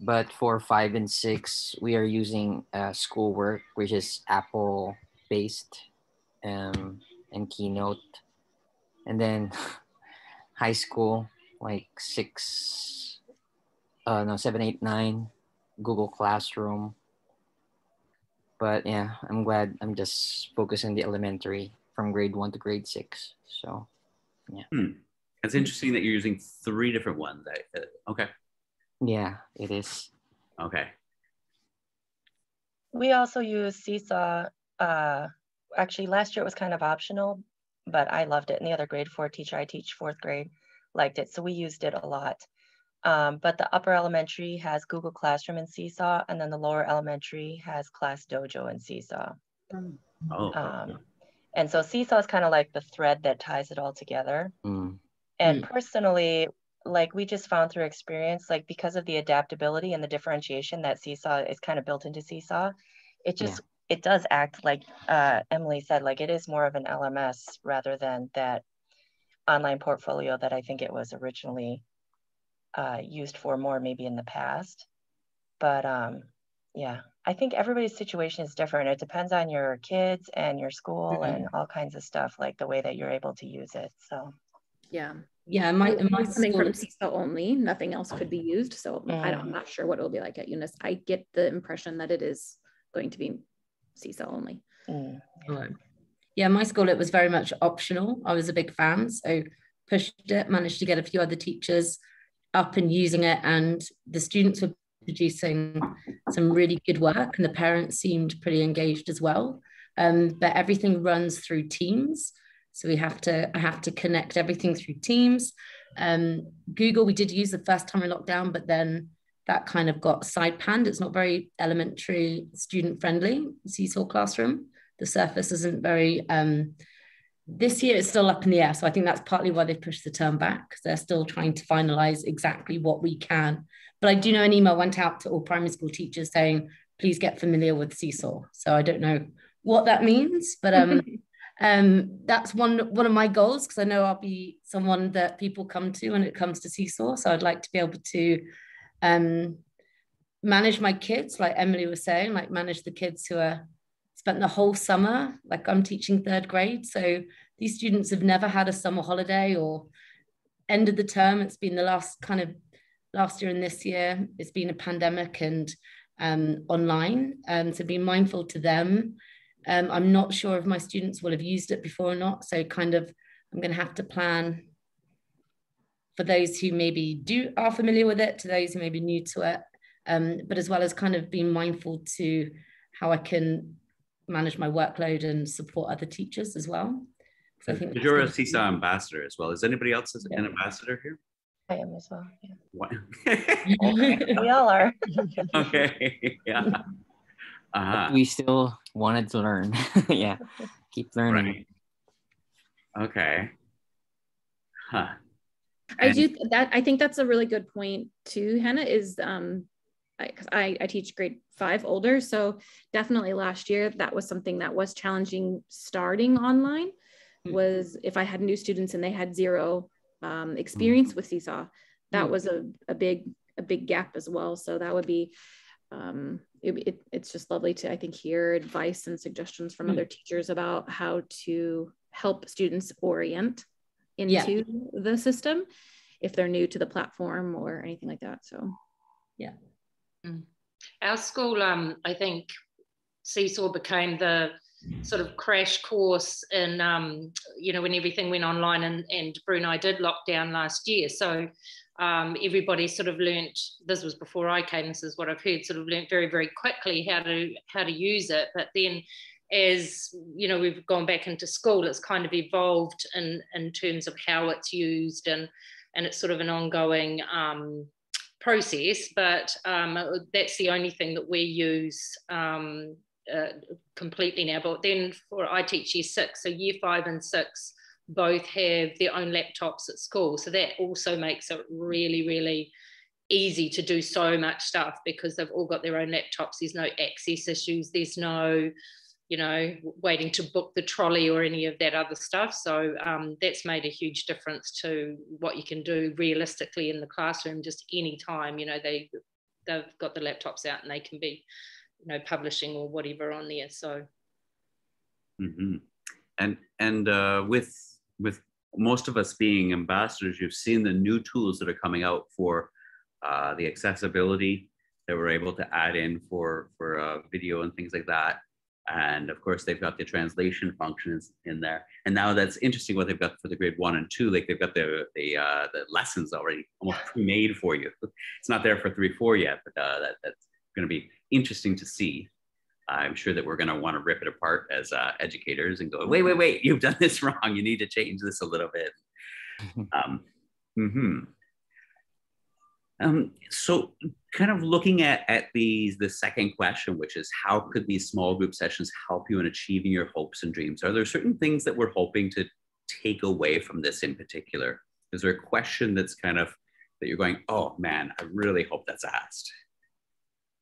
Speaker 3: but for five and six, we are using uh, schoolwork, which is Apple based um, and Keynote. And then high school, like six, uh, no, seven, eight, nine, Google Classroom. But yeah, I'm glad I'm just focusing the elementary from grade one to grade six. So, yeah.
Speaker 1: Hmm. It's interesting that you're using three different ones. I, uh, okay.
Speaker 3: Yeah, it is.
Speaker 1: Okay.
Speaker 9: We also use Seesaw. Uh, actually, last year it was kind of optional, but I loved it. And the other grade four teacher I teach fourth grade liked it. So we used it a lot. Um, but the upper elementary has Google Classroom and Seesaw, and then the lower elementary has Class Dojo and Seesaw.
Speaker 1: Oh.
Speaker 9: Um, and so Seesaw is kind of like the thread that ties it all together.
Speaker 3: Mm.
Speaker 9: And personally, like we just found through experience, like because of the adaptability and the differentiation that Seesaw is kind of built into Seesaw, it just it does act like uh, Emily said, like it is more of an LMS rather than that online portfolio that I think it was originally uh, used for more maybe in the past. But um, yeah, I think everybody's situation is different. It depends on your kids and your school
Speaker 7: Mhm.
Speaker 9: and all kinds of stuff, like the way that you're able to use it. So
Speaker 6: Yeah.
Speaker 7: Yeah, in my, my
Speaker 6: coming
Speaker 7: school,
Speaker 6: from Seesaw only, nothing else could be used. So I don't, I'm not sure what it'll be like at Eunice. I get the impression that it is going to be Seesaw only.
Speaker 9: mm,
Speaker 7: Right. Yeah, my school it was very much optional. I was a big fan, so pushed it, managed to get a few other teachers up and using it, and the students were producing some really good work, and the parents seemed pretty engaged as well. Um, but everything runs through Teams, so we have to I have to connect everything through Teams. Um, Google we did use the first time in lockdown, but then that kind of got side panned. It's not very elementary student friendly, Seesaw Classroom. The surface isn't very, um, this year it's still up in the air. So I think that's partly why they pushed the term back because they're still trying to finalize exactly what we can. But I do know an email went out to all primary school teachers saying, please get familiar with Seesaw. So I don't know what that means, but um, um, that's one one of my goals because I know I'll be someone that people come to when it comes to Seesaw. So I'd like to be able to um, manage my kids, like Emily was saying, like manage the kids who are spent the whole summer. Like I'm teaching third grade, so these students have never had a summer holiday or ended the term. It's been the last kind of last year and this year. It's been a pandemic and um, online, um, so be mindful to them. Um, I'm not sure if my students will have used it before or not, so kind of I'm going to have to plan for those who maybe do are familiar with it to those who may be new to it um, but as well as kind of being mindful to how i can manage my workload and support other teachers as well so i think
Speaker 1: You're a
Speaker 7: gonna be-
Speaker 1: Seesaw ambassador as well. Is anybody else an
Speaker 7: Yeah.
Speaker 1: ambassador here?
Speaker 9: I am as well. Yeah.
Speaker 1: What?
Speaker 9: We all are.
Speaker 1: okay. Yeah. Uh-huh.
Speaker 3: We still wanted to learn. yeah, keep learning.
Speaker 1: Right. Okay. Huh.
Speaker 6: I do that. I think that's a really good point too, Hannah. Is um, I, I I teach grade five older, so definitely last year that was something that was challenging starting online.
Speaker 7: Mm.
Speaker 6: Was if I had new students and they had zero um, experience with Seesaw, that
Speaker 7: Mm.
Speaker 6: was a a big a big gap as well. So that would be. Um, it, it, it's just lovely to I think hear advice and suggestions from
Speaker 7: Mm.
Speaker 6: other teachers about how to help students orient
Speaker 7: Yeah.
Speaker 6: into the system if they're new to the platform or anything like that. So yeah.
Speaker 2: Our school, um, I think Seesaw became the sort of crash course in, um, you know, when everything went online and, and Brunei did lockdown last year. So um, everybody sort of learnt, this was before I came, this is what I've heard, sort of learnt very, very quickly how to, how to use it. But then as, you know, we've gone back into school, it's kind of evolved in, in terms of how it's used and, and it's sort of an ongoing um, process, but um, that's the only thing that we use um, uh, completely now. But then for I teach year six, so year five and six both have their own laptops at school. So that also makes it really, really easy to do so much stuff because they've all got their own laptops. There's no access issues. There's no you know, waiting to book the trolley or any of that other stuff. So um, that's made a huge difference to what you can do realistically in the classroom, just any time. You know, they they've got the laptops out and they can be, you know, publishing or whatever on there. So
Speaker 1: hmm And and uh, with with most of us being ambassadors, you've seen the new tools that are coming out for uh, the accessibility that we're able to add in for for uh, video and things like that. And of course, they've got the translation functions in there. And now that's interesting what they've got for the grade one and two. Like they've got the the uh, the lessons already almost pre-made for you. It's not there for three four yet, but uh, that, that's going to be interesting to see. I'm sure that we're going to want to rip it apart as uh, educators and go, wait, wait, wait, you've done this wrong. You need to change this a little bit. um, mm-hmm. Um, so kind of looking at, at these, the second question, which is how could these small group sessions help you in achieving your hopes and dreams? Are there certain things that we're hoping to take away from this in particular? Is there a question that's kind of, that you're going, oh man, I really hope that's asked?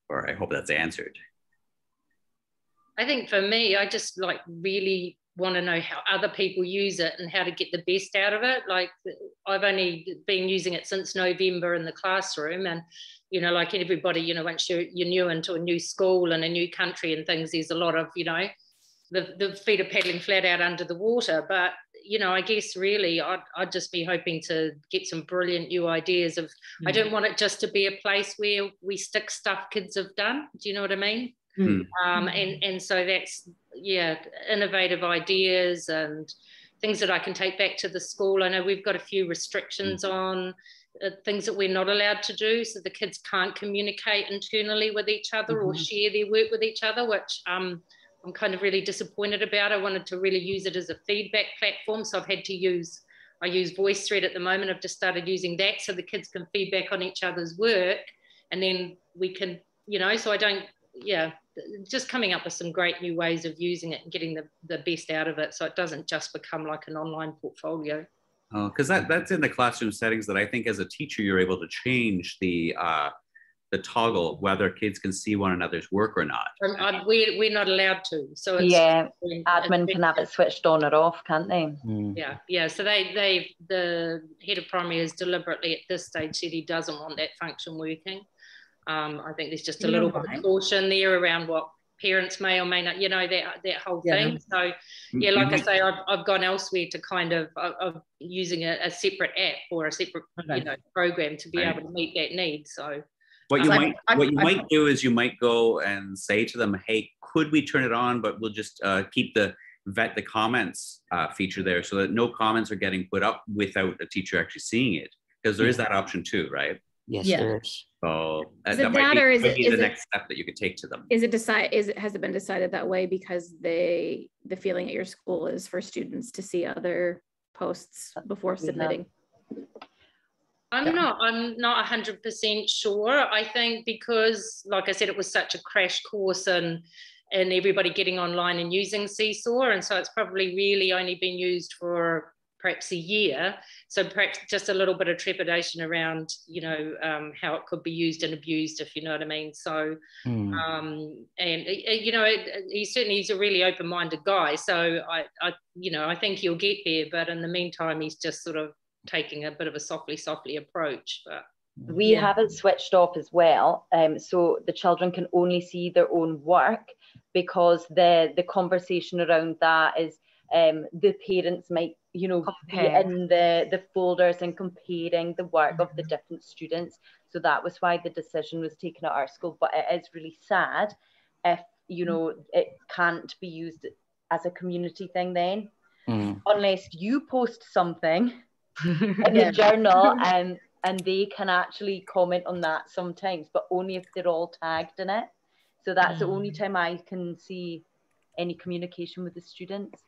Speaker 1: Or I hope that's answered.
Speaker 2: I think for me, I just like really want to know how other people use it and how to get the best out of it. Like I've only been using it since November in the classroom, and you know, like everybody, you know, once you're you're new into a new school and a new country and things, there's a lot of you know, the the feet are paddling flat out under the water. But you know, I guess really, I'd I'd just be hoping to get some brilliant new ideas. Of mm-hmm. I don't want it just to be a place where we stick stuff kids have done. Do you know what I mean? Mm. Um, and and so that's yeah, innovative ideas and things that I can take back to the school. I know we've got a few restrictions mm-hmm. on uh, things that we're not allowed to do, so the kids can't communicate internally with each other mm-hmm. or share their work with each other, which um, I'm kind of really disappointed about. I wanted to really use it as a feedback platform, so I've had to use I use VoiceThread at the moment. I've just started using that so the kids can feedback on each other's work, and then we can, you know, so I don't, yeah, just coming up with some great new ways of using it and getting the, the best out of it. So it doesn't just become like an online portfolio.
Speaker 1: Because oh, that, that's in the classroom settings that i think as a teacher you're able to change the uh, the toggle whether kids can see one another's work or not.
Speaker 2: Um, uh, we, we're not allowed to so
Speaker 5: yeah admin can have it switched on or off can't they?
Speaker 2: Mm. yeah yeah so they they the head of primary has deliberately at this stage said he doesn't want that function working um, I think there's just a little bit of caution there around what parents may or may not, you know, that that whole yeah. thing. So, yeah, like I say, I've, I've gone elsewhere to kind of of using a, a, separate app or a separate okay. you know program to be right. able to meet that need. So.
Speaker 1: What you might I, what you I, might do is you might go and say to them, "Hey, could we turn it on? But we'll just uh, keep the vet the comments uh, feature there, so that no comments are getting put up without a teacher actually seeing it, because there is that option too, right?
Speaker 3: Yes, yeah. there is.
Speaker 1: So uh, is that might be, or is it, is the it, next step that you could take to them.
Speaker 6: Is it decide? Is it has it been decided that way because they the feeling at your school is for students to see other posts before submitting?
Speaker 2: I'm not. I'm not 100% sure. I think because, like I said, it was such a crash course and and everybody getting online and using Seesaw, and so it's probably really only been used for perhaps a year. So perhaps just a little bit of trepidation around, you know, um, how it could be used and abused, if you know what I mean. So, mm. um, and you know, he certainly he's a really open-minded guy. So I, I, you know, I think he'll get there. But in the meantime, he's just sort of taking a bit of a softly, softly approach. But
Speaker 5: we yeah. have it switched off as well, um, so the children can only see their own work because the the conversation around that is um, the parents might you know Compare. in the the folders and comparing the work mm-hmm. of the mm-hmm. different students so that was why the decision was taken at our school but it is really sad if you know it can't be used as a community thing then mm. unless you post something in the journal and and they can actually comment on that sometimes but only if they're all tagged in it so that's mm. the only mm. time i can see any communication with the students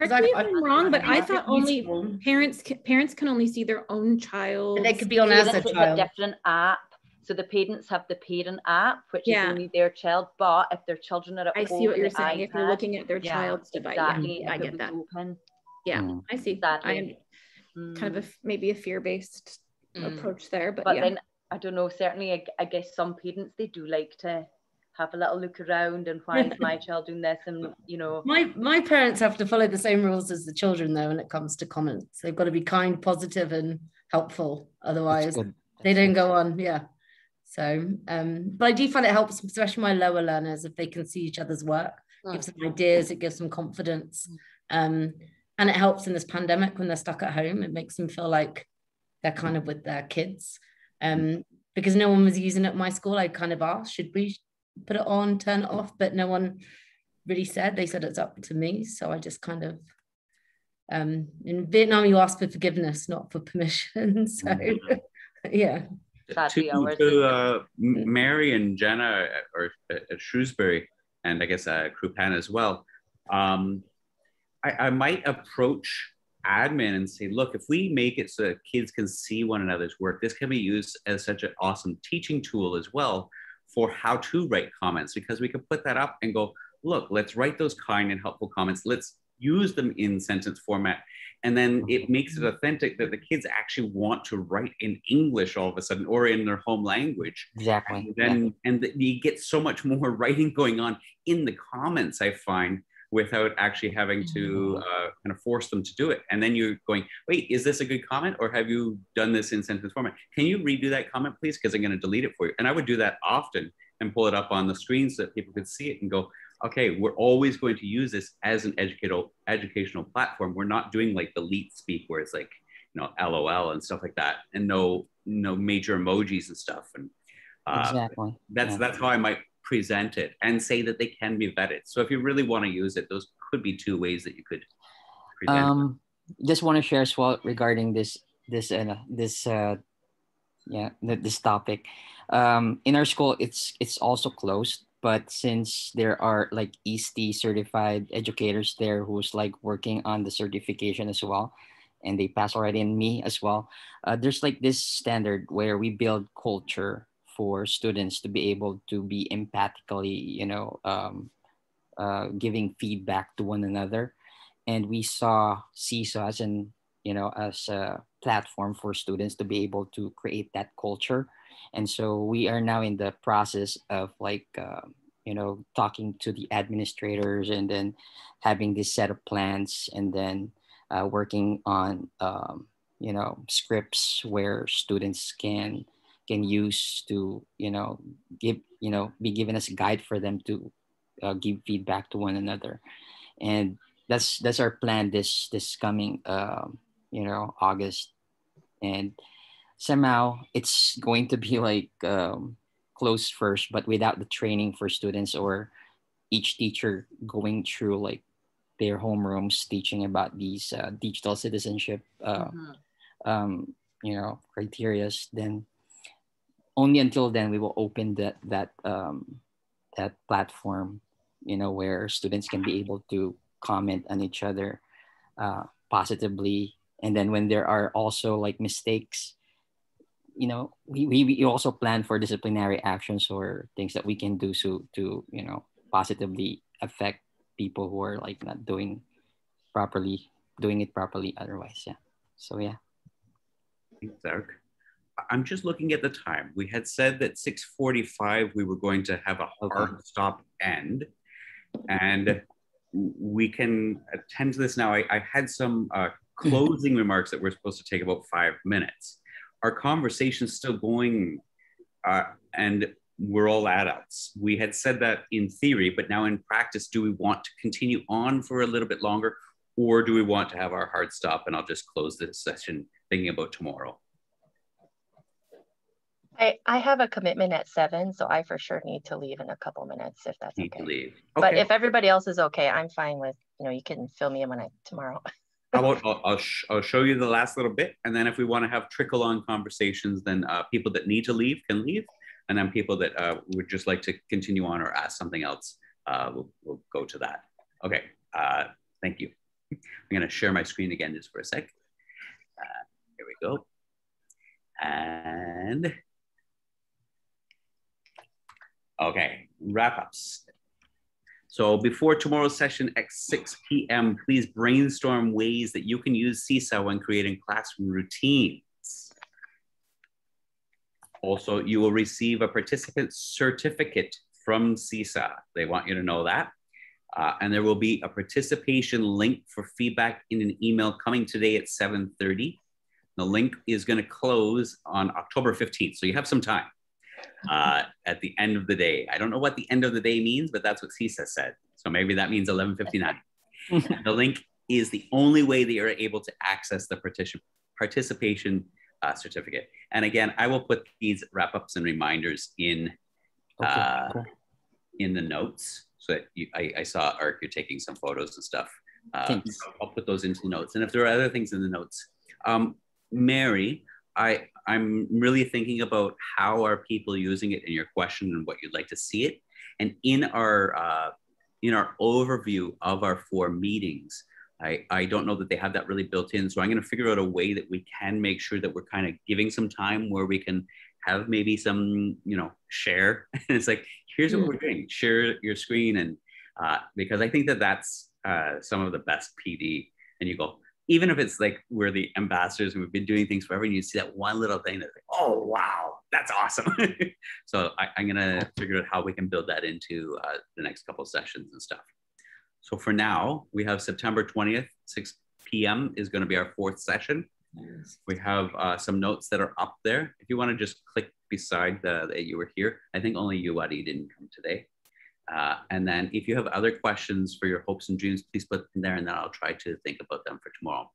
Speaker 6: Correct me if I'm wrong, but I thought only parents parents can only see their own child.
Speaker 7: they could be on as a child.
Speaker 5: A different app. So the parents have the parent app, which yeah. is only their child. But if their children are at
Speaker 6: I see what you're saying. iPad, if you're looking at their yeah, child's device, exactly, yeah, I get that. Open. Yeah, mm. I see. Exactly. I am kind of a, maybe a fear-based mm. approach there, but,
Speaker 5: but
Speaker 6: yeah.
Speaker 5: then I don't know. Certainly, I, I guess some parents they do like to have a little look around and why is my child doing this? And you know
Speaker 7: my my parents have to follow the same rules as the children though when it comes to comments. They've got to be kind positive and helpful. Otherwise they don't go on. Yeah. So um but i do find it helps especially my lower learners if they can see each other's work right. gives them ideas it gives them confidence. Um and it helps in this pandemic when they're stuck at home it makes them feel like they're kind of with their kids. Um because no one was using it at my school i kind of asked should we put it on, turn it off, but no one really said. They said it's up to me. So I just kind of um, in Vietnam, you ask for forgiveness, not for permission. so, yeah.
Speaker 1: To, to uh, Mary and Jenna or at Shrewsbury, and I guess uh, Krupan as well. Um, I, I might approach admin and say, look, if we make it so that kids can see one another's work, this can be used as such an awesome teaching tool as well for how to write comments because we can put that up and go, look, let's write those kind and helpful comments. Let's use them in sentence format. And then it mm-hmm. makes it authentic that the kids actually want to write in English all of a sudden or in their home language.
Speaker 3: Exactly.
Speaker 1: And then yeah. and you get so much more writing going on in the comments, I find, without actually having to mm-hmm. uh, kind of force them to do it. And then you're going, wait, is this a good comment or have you done this in sentence format? Can you redo that comment, please? Because I'm going to delete it for you. And I would do that often and pull it up on the screen so that people could see it and go, okay, we're always going to use this as an educational educational platform. We're not doing like the leet speak where it's like, you know, LOL and stuff like that, and no no major emojis and stuff. And uh, exactly. that's yeah. that's how I might present it and say that they can be vetted. So if you really want to use it, those could be two ways that you could present. Um,
Speaker 3: just want to share as well regarding this this uh, this uh, yeah this topic. Um, in our school, it's it's also closed but since there are like ISTE certified educators there who's like working on the certification as well and they pass already in me as well uh, there's like this standard where we build culture for students to be able to be empathically you know um, uh, giving feedback to one another. And we saw seesaw as an you know as a platform for students to be able to create that culture. And so we are now in the process of like uh, you know talking to the administrators and then having this set of plans and then uh, working on um, you know scripts where students can can use to you know give you know be given as a guide for them to uh, give feedback to one another and that's that's our plan this this coming um, you know august and somehow it's going to be like um, closed first, but without the training for students or each teacher going through like their homerooms teaching about these uh, digital citizenship, uh, mm-hmm. um, you know, criterias, then only until then we will open that that um, that platform, you know, where students can be able to comment on each other uh, positively, and then when there are also like mistakes you know we, we, we also plan for disciplinary actions or things that we can do so to you know positively affect people who are like not doing properly doing it properly otherwise. Yeah. So yeah.
Speaker 1: Thanks eric i'm just looking at the time we had said that 6.45 we were going to have a hard okay. stop end and we can attend to this now i, I had some uh, closing remarks that we're supposed to take about five minutes our conversation's still going uh, and we're all adults. We had said that in theory, but now in practice, do we want to continue on for a little bit longer or do we want to have our hard stop? And I'll just close this session thinking about tomorrow.
Speaker 9: I, I have a commitment at seven, so I for sure need to leave in a couple minutes if that's need okay.
Speaker 1: To leave. Okay.
Speaker 9: But if everybody else is okay, I'm fine with, you know, you can fill me in when I tomorrow.
Speaker 1: How about I'll, I'll, sh- I'll, show you the last little bit, and then if we want to have trickle on conversations, then uh, people that need to leave can leave, and then people that uh, would just like to continue on or ask something else, uh, we'll, we'll go to that. Okay, uh, thank you. I'm going to share my screen again just for a sec. Uh, here we go. And okay, wrap ups. So before tomorrow's session at 6 p.m., please brainstorm ways that you can use Seesaw when creating classroom routines. Also, you will receive a participant certificate from Seesaw. They want you to know that. Uh, and there will be a participation link for feedback in an email coming today at 7.30. The link is gonna close on October 15th, so you have some time uh, at the end of the day. I don't know what the end of the day means, but that's what Seesaw said. So maybe that means 11:59. the link is the only way that you're able to access the particip- participation uh, certificate. And again, I will put these wrap ups and reminders in uh, cool. in the notes so that you, I, I saw Ark, you're taking some photos and stuff. Uh, so I'll put those into the notes. And if there are other things in the notes, um, Mary, I, I'm really thinking about how are people using it in your question and what you'd like to see it. And in our uh, in our overview of our four meetings, I, I don't know that they have that really built in. So I'm going to figure out a way that we can make sure that we're kind of giving some time where we can have maybe some, you know, share. And it's like, here's what
Speaker 6: Mm.
Speaker 1: we're doing. Share your screen. And uh, because I think that that's uh, some of the best PD. And you go, even if it's like we're the ambassadors and we've been doing things forever, and you see that one little thing that's like, oh, wow, that's awesome. so I, I'm going to figure out how we can build that into uh, the next couple sessions and stuff. So for now, we have September 20th, 6 p.m. is going to be our fourth session. We have uh, some notes that are up there. If you want to just click beside the that you were here, I think only you, Adi, didn't come today. Uh, and then if you have other questions for your hopes and dreams, please put them there and then I'll try to think about them for tomorrow.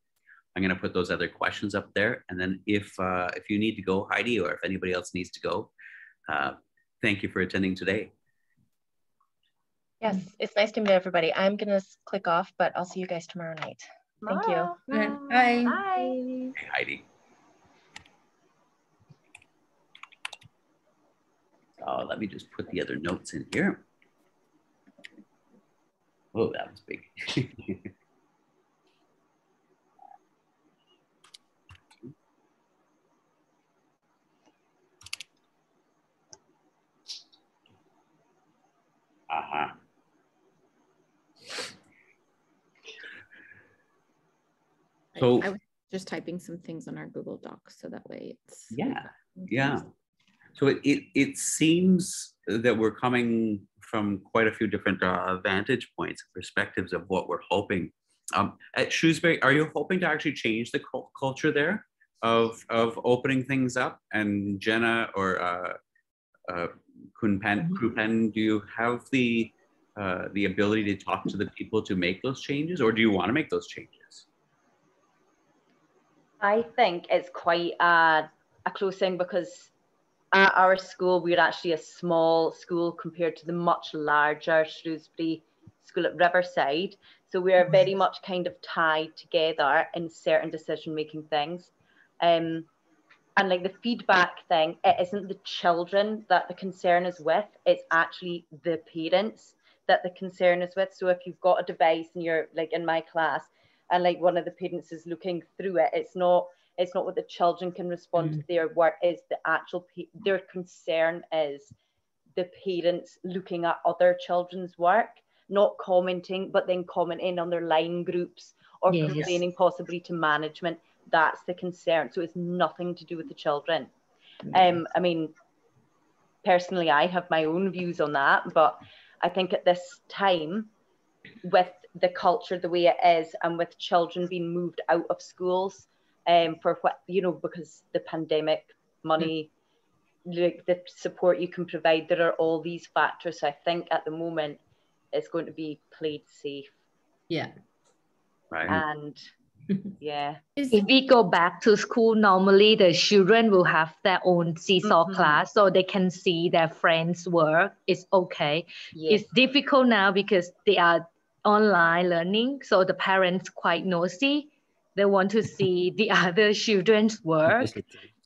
Speaker 1: I'm going to put those other questions up there. And then if, uh, if you need to go, Heidi, or if anybody else needs to go, uh, thank you for attending today.
Speaker 9: Yes, it's nice to meet everybody. I'm gonna click off, but I'll see you guys tomorrow night. Thank you.
Speaker 7: Yeah. Bye.
Speaker 5: Bye.
Speaker 1: Hey, Heidi. Oh, let me just put the other notes in here. Oh, that was big. uh-huh. So-
Speaker 6: I was just typing some things on our Google Docs so that way it's
Speaker 1: Yeah, yeah. So it, it, it seems that we're coming from quite a few different uh, vantage points, and perspectives of what we're hoping. Um, at Shrewsbury, are you hoping to actually change the culture there of, of opening things up? And Jenna or uh, uh, Kunpen, Krupen, do you have the, uh, the ability to talk to the people to make those changes or do you want to make those changes?
Speaker 5: I think it's quite a, a close thing because at our school, we're actually a small school compared to the much larger Shrewsbury School at Riverside. So we are very much kind of tied together in certain decision making things. Um, and like the feedback thing, it isn't the children that the concern is with, it's actually the parents that the concern is with. So if you've got a device and you're like in my class, and like one of the parents is looking through it it's not it's not what the children can respond to. Their work is the actual their concern is the parents looking at other children's work not commenting but then commenting on their line groups or
Speaker 4: Yes.
Speaker 5: complaining possibly to management. That's the concern. So it's nothing to do with the children. Um i mean personally i have my own views on that but i think at this time with the culture the way it is and with children being moved out of schools um, for what you know because the pandemic money like the support you can provide there are all these factors so i think at the moment it's going to be played safe
Speaker 7: Yeah.
Speaker 1: Right?
Speaker 5: and yeah
Speaker 6: Is,
Speaker 4: If we go back to school, normally the children will have their own seesaw
Speaker 5: Mhm.
Speaker 4: class so they can see their friends' work. It's okay.
Speaker 5: yes
Speaker 4: It's difficult now because they are online learning, so the parents quite nosy. They want to see the other children's work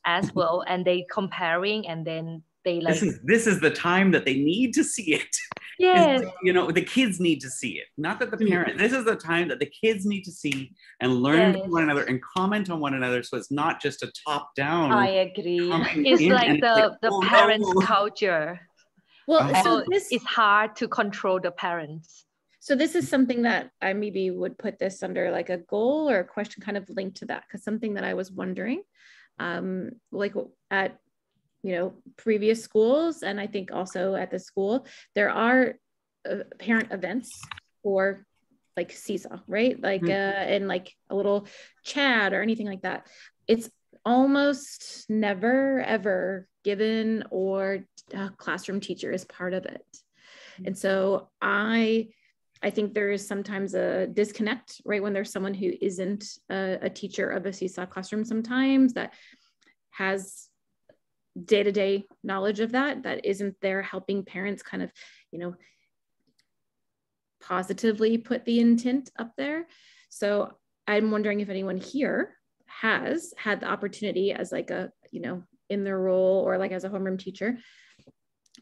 Speaker 4: as well, and they comparing, and then they like
Speaker 1: this is this is the time that they need to see it.
Speaker 4: yes,
Speaker 1: you know, the kids need to see it, not that the parent. This is the time that the kids need to see and learn
Speaker 4: Yes.
Speaker 1: from one another and comment on one another. So it's not just a top down.
Speaker 5: i agree
Speaker 4: it's like the the
Speaker 1: "Oh,
Speaker 4: parents' culture.
Speaker 6: well,
Speaker 1: Uh-huh.
Speaker 6: so
Speaker 4: So
Speaker 6: this
Speaker 4: it's hard to control the parents.
Speaker 6: So this is something that I maybe would put this under like a goal or a question kind of linked to that because something that I was wondering, um, like at you know previous schools and I think also at the school there are uh, parent events for like seesaw right like
Speaker 1: Mhm.
Speaker 6: uh, and like a little chat or anything like that. It's almost never ever given or a classroom teacher is part of it. And so I I think there is sometimes a disconnect, right? When there's someone who isn't a, a teacher of a seesaw classroom, sometimes that has day to day knowledge of that, that isn't there helping parents kind of, you know, positively put the intent up there. So I'm wondering if anyone here has had the opportunity as like a, you know, in their role or like as a homeroom teacher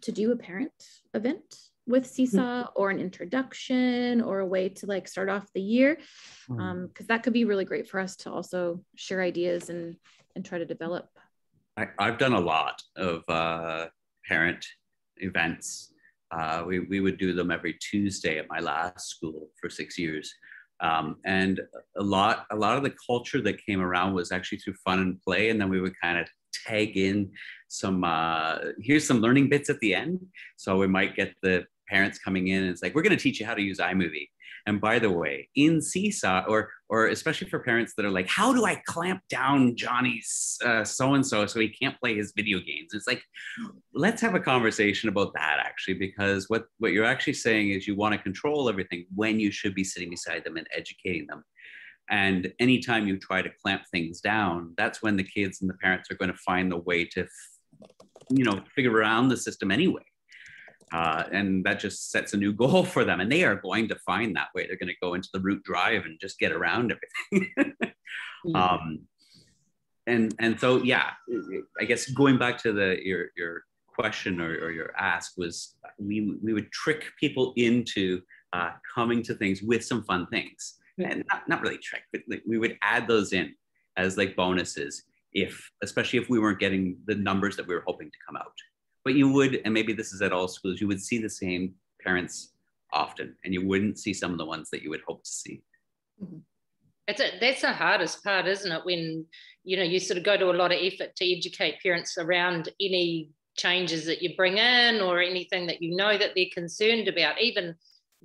Speaker 6: to do a parent event with Seesaw mm-hmm. or an introduction or a way to like start off the year. Mm. Um, cause that could be really great for us to also share ideas and, and try to develop.
Speaker 1: I, have done a lot of uh, parent events. Uh, we, we would do them every Tuesday at my last school for six years. Um, and a lot, a lot of the culture that came around was actually through fun and play. And then we would kind of tag in some, uh, here's some learning bits at the end. So we might get the parents coming in and it's like, we're going to teach you how to use iMovie. And by the way, in Seesaw, or or especially for parents that are like, how do I clamp down Johnny's so and so so he can't play his video games? It's like, let's have a conversation about that actually, because what what you're actually saying is you want to control everything when you should be sitting beside them and educating them. And anytime you try to clamp things down, that's when the kids and the parents are going to find the way to, you know, figure around the system anyway. Uh, and that just sets a new goal for them. And they are going to find that way. They're going to go into the root drive and just get around everything. yeah. um, and and so yeah, I guess going back to the your your question or, or your ask was we we would trick people into uh, coming to things with some fun things, and not not really trick, but like we would add those in as like bonuses if especially if we weren't getting the numbers that we were hoping to come out but you would, and maybe this is at all schools, you would see the same parents often, and you wouldn't see some of the ones that you would hope to see.
Speaker 2: Mm-hmm. It's a, that's the hardest part, isn't it? When you know you sort of go to a lot of effort to educate parents around any changes that you bring in or anything that you know that they're concerned about, even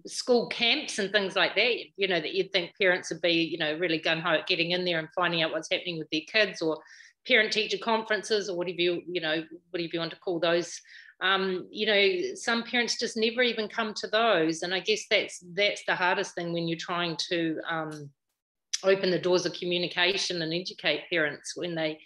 Speaker 2: school camps and things like that. You know that you'd think parents would be, you know, really gun ho at getting in there and finding out what's happening with their kids, or parent teacher conferences or whatever you you know whatever you want to call those. Um, you know some parents just never even come to those. And i guess that's that's the hardest thing when you're trying to um, open the doors of communication and educate parents when they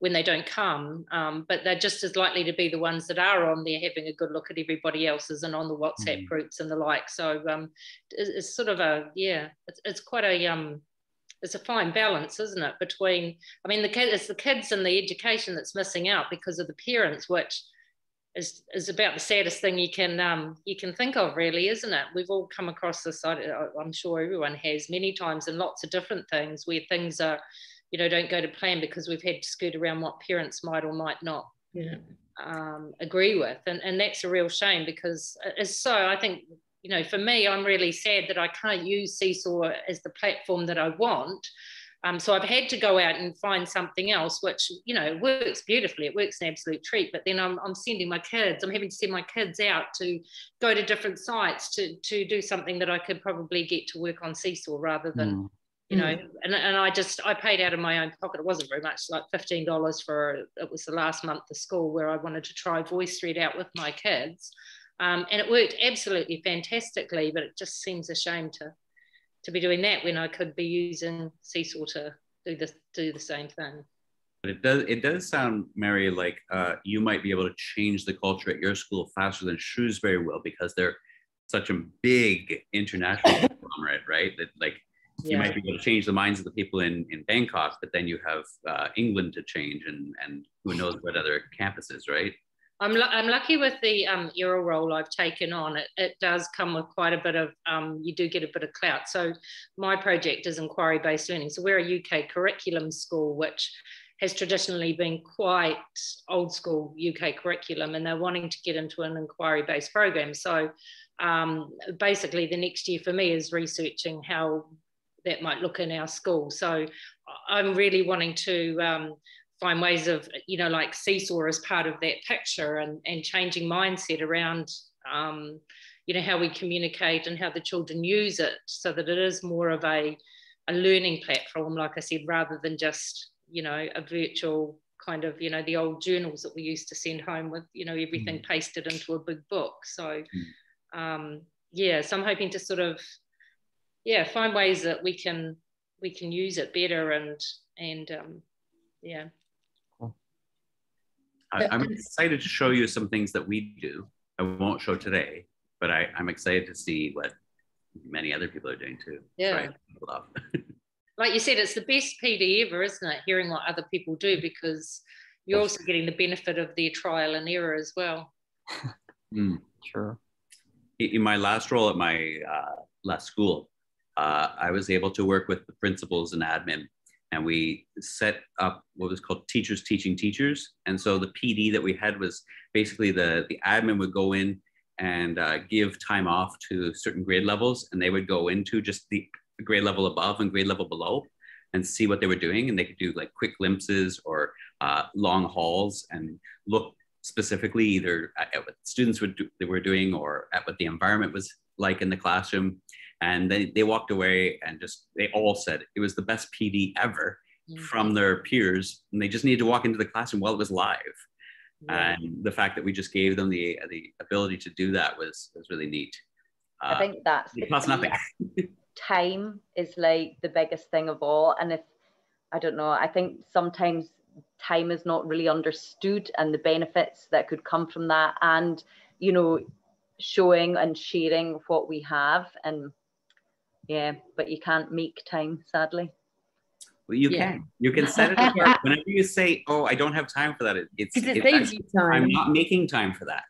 Speaker 2: when they don't come. Um, but they're just as likely to be the ones that are on there having a good look at everybody else's and on the whatsapp mm. groups and the like. So um, it's, it's, sort of a yeah it's, it's quite a um it's a fine balance, isn't it? Between, I mean, the kid, it's the kids and the education that's missing out because of the parents, which is, is about the saddest thing you can um, you can think of, really, isn't it? We've all come across this. I'm sure everyone has many times, and lots of different things where things are, you know, don't go to plan because we've had to skirt around what parents might or might not. Yeah. Um, agree with and, and that's a real shame because it's so I think you know, for me, I'm really sad that I can't use Seesaw as the platform that I want. Um, so I've had to go out and find something else, which you know works beautifully. It works an absolute treat. But then I'm, I'm sending my kids. I'm having to send my kids out to go to different sites to to do something that I could probably get to work on Seesaw rather than. Mm. You know, mm. and, and I just I paid out of my own pocket. It wasn't very much, like fifteen dollars for it was the last month of school where I wanted to try VoiceThread out with my kids. Um, and it worked absolutely fantastically, but it just seems a shame to to be doing that when I could be using Seesaw to do the do the same thing.
Speaker 1: But it does it does sound, Mary, like uh, you might be able to change the culture at your school faster than Shrewsbury will because they're such a big international conglomerate, right? That like yeah. you might be able to change the minds of the people in, in Bangkok, but then you have uh, England to change and and who knows what other campuses, right?
Speaker 2: I'm, I'm lucky with the um, ERA role I've taken on. It, it does come with quite a bit of, um, you do get a bit of clout. So my project is inquiry based learning. So we're a UK curriculum school, which has traditionally been quite old school UK curriculum, and they're wanting to get into an inquiry based program. So um, basically, the next year for me is researching how that might look in our school. So I'm really wanting to um, find ways of you know like seesaw as part of that picture and and changing mindset around um, you know how we communicate and how the children use it so that it is more of a a learning platform like i said rather than just you know a virtual kind of you know the old journals that we used to send home with you know everything mm. pasted into a big book so mm. um, yeah so i'm hoping to sort of yeah find ways that we can we can use it better and and um, yeah
Speaker 1: I, am excited to show you some things that we do. I won't show today, but I, I'm excited to see what many other people are doing too.
Speaker 2: Yeah.
Speaker 1: Love.
Speaker 2: like you said, it's the best PD ever, isn't it? Hearing what other people do because you're also getting the benefit of their trial and error as well.
Speaker 1: Mm.
Speaker 3: Sure.
Speaker 1: In my last role at my uh, last school, uh, I was able to work with the principals and admin, and we set up what was called teachers teaching teachers. And so the PD that we had was basically the the admin would go in and uh, give time off to certain grade levels, and they would go into just the grade level above and grade level below and see what they were doing. And they could do like quick glimpses or uh, long hauls and look specifically either at, what students would do, they were doing or at what the environment was like in the classroom. And they, they walked away and just, they all said it was the best PD ever from their peers. And they just needed to walk into the classroom while it was live. Yeah. And the fact that we just gave them the, the ability to do that was, was really neat.
Speaker 5: Uh, I think that's
Speaker 1: it costs nothing.
Speaker 5: time is like the biggest thing of all. And if, I don't know, I think sometimes time is not really understood and the benefits that could come from that. And, you know, showing and sharing what we have. And yeah, but you can't make time, sadly.
Speaker 1: Well, you yeah. can. You can set it apart. Whenever you say, "Oh, I don't have time for that," it, it's,
Speaker 7: it saves you time.
Speaker 1: I'm not making time for that.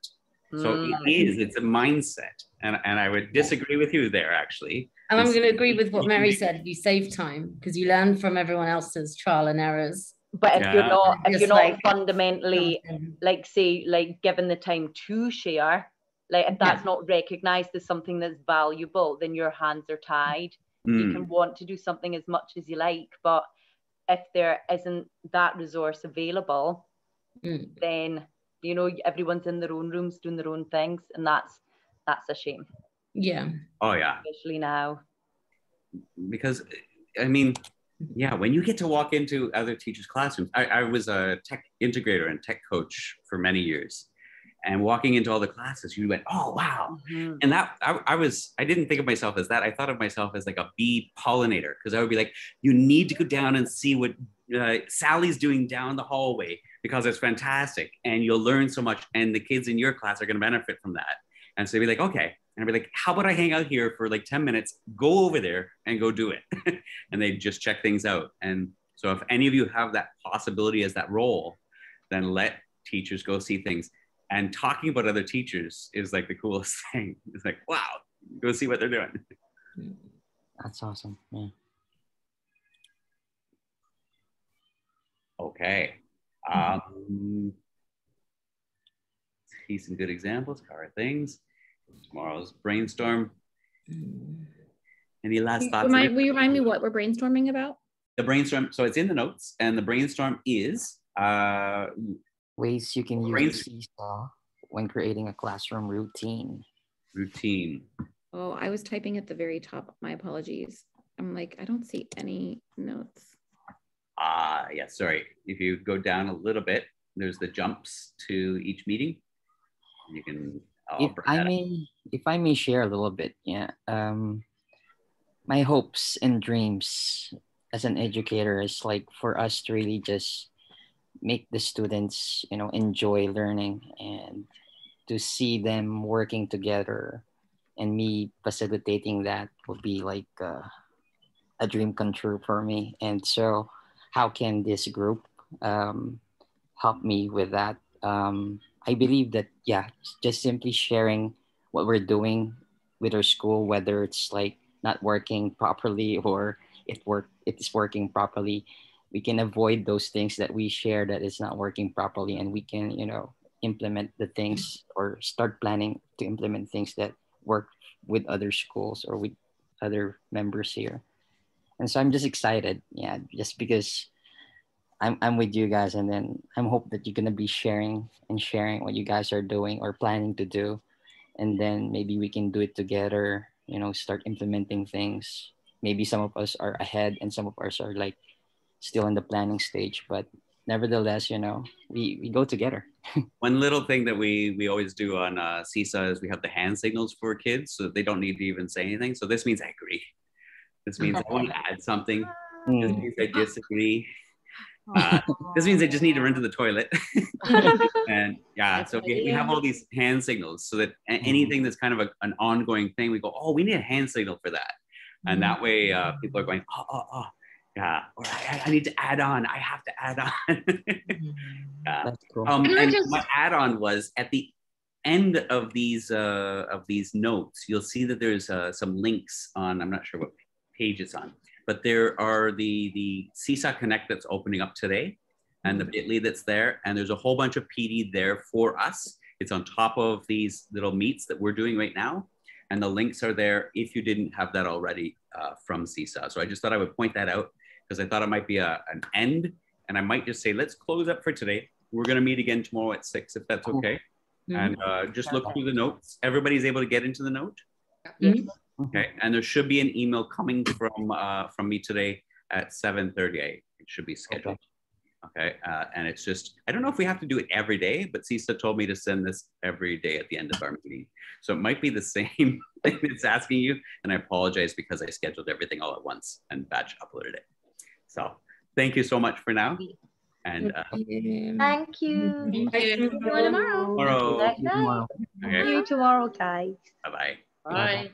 Speaker 1: So mm. it is. It's a mindset, and and I would disagree with you there actually.
Speaker 7: And I'm going to agree with what Mary said. You save time because you learn from everyone else's trial and errors.
Speaker 5: But if yeah. you're not, if Just you're not like, fundamentally, like say, like given the time to share, like if that's yeah. not recognized as something that's valuable, then your hands are tied. Mm. You can hmm. want to do something as much as you like, but if there isn't that resource available, mm. then you know everyone's in their own rooms doing their own things, and that's that's a shame.
Speaker 7: Yeah.
Speaker 1: Oh yeah.
Speaker 5: Especially now.
Speaker 1: Because I mean, yeah, when you get to walk into other teachers' classrooms, I, I was a tech integrator and tech coach for many years and walking into all the classes you went oh wow mm-hmm. and that I, I, was i didn't think of myself as that i thought of myself as like a bee pollinator because i would be like you need to go down and see what uh, sally's doing down the hallway because it's fantastic and you'll learn so much and the kids in your class are going to benefit from that and so they'd be like okay and I'd be like, how about I hang out here for like 10 minutes, go over there and go do it. and they just check things out. And so if any of you have that possibility as that role, then let teachers go see things and talking about other teachers is like the coolest thing. It's like, wow, go see what they're doing.
Speaker 3: That's awesome. Yeah.
Speaker 1: Okay. Um, see some good examples, cover things. Tomorrow's brainstorm. Any last thoughts?
Speaker 6: Remind, will you remind me what we're brainstorming about?
Speaker 1: The brainstorm. So it's in the notes, and the brainstorm is uh,
Speaker 3: Ways you can use Seesaw when creating a classroom routine.
Speaker 1: Routine.
Speaker 6: Oh, I was typing at the very top. My apologies. I'm like, I don't see any notes.
Speaker 1: Ah, uh, yeah, sorry. If you go down a little bit, there's the jumps to each meeting. You can.
Speaker 3: if I may, up. if I may share a little bit, yeah. Um, my hopes and dreams as an educator is like for us to really just make the students you know enjoy learning and to see them working together and me facilitating that would be like uh, a dream come true for me. And so how can this group um, help me with that? Um, i believe that yeah just simply sharing what we're doing with our school whether it's like not working properly or it work it is working properly we can avoid those things that we share that is not working properly and we can you know implement the things or start planning to implement things that work with other schools or with other members here. And so i'm just excited yeah just because i'm, I'm with you guys and then i'm hope that you're going to be sharing and sharing what you guys are doing or planning to do. And then maybe we can do it together you know start implementing things. Maybe some of us are ahead and some of us are like still in the planning stage but nevertheless you know we we go together.
Speaker 1: One little thing that we we always do on uh seesaw is we have the hand signals for kids so they don't need to even say anything. So this means i agree. This means i want to add something. This means i disagree. Uh, this means they just need to run to the toilet. and yeah, so we, we have all these hand signals so that a- anything that's kind of a, an ongoing thing, we go, oh, we need a hand signal for that. And that way uh, people are going, oh, oh, oh, yeah, or I, I need to add on. I have to add on. yeah.
Speaker 3: That's cool.
Speaker 1: Um, and
Speaker 2: just-
Speaker 1: my add-on was at the end of these uh, of these notes, you'll see that there's uh, some links on. I'm not sure what page it's on, but there are the the Seesaw Connect that's opening up today, and the Bitly that's there, and there's a whole bunch of PD there for us. It's on top of these little meets that we're doing right now, and the links are there if you didn't have that already uh, from Seesaw. So I just thought I would point that out because I thought it might be a, an end, and I might just say let's close up for today. We're going to meet again tomorrow at six if that's okay
Speaker 5: Mm-hmm.
Speaker 1: and uh, just look through the notes. Everybody's able to get into the note.
Speaker 5: Yes.
Speaker 1: Okay, and there should be an email coming from uh, from me today at 7:38. It should be scheduled. Okay, uh, and it's just I don't know if we have to do it every day, but Seesaw told me to send this every day at the end of our meeting. So it might be the same thing it's asking you, and I apologize because I scheduled everything all at once and batch uploaded it. So thank you so much for now, and uh,
Speaker 5: Thank you.
Speaker 2: Thank you.
Speaker 6: See you tomorrow.
Speaker 1: tomorrow.
Speaker 5: Good night.
Speaker 3: Tomorrow.
Speaker 4: See
Speaker 1: Okay,
Speaker 4: you tomorrow, guys.
Speaker 1: bye bye.
Speaker 2: Bye.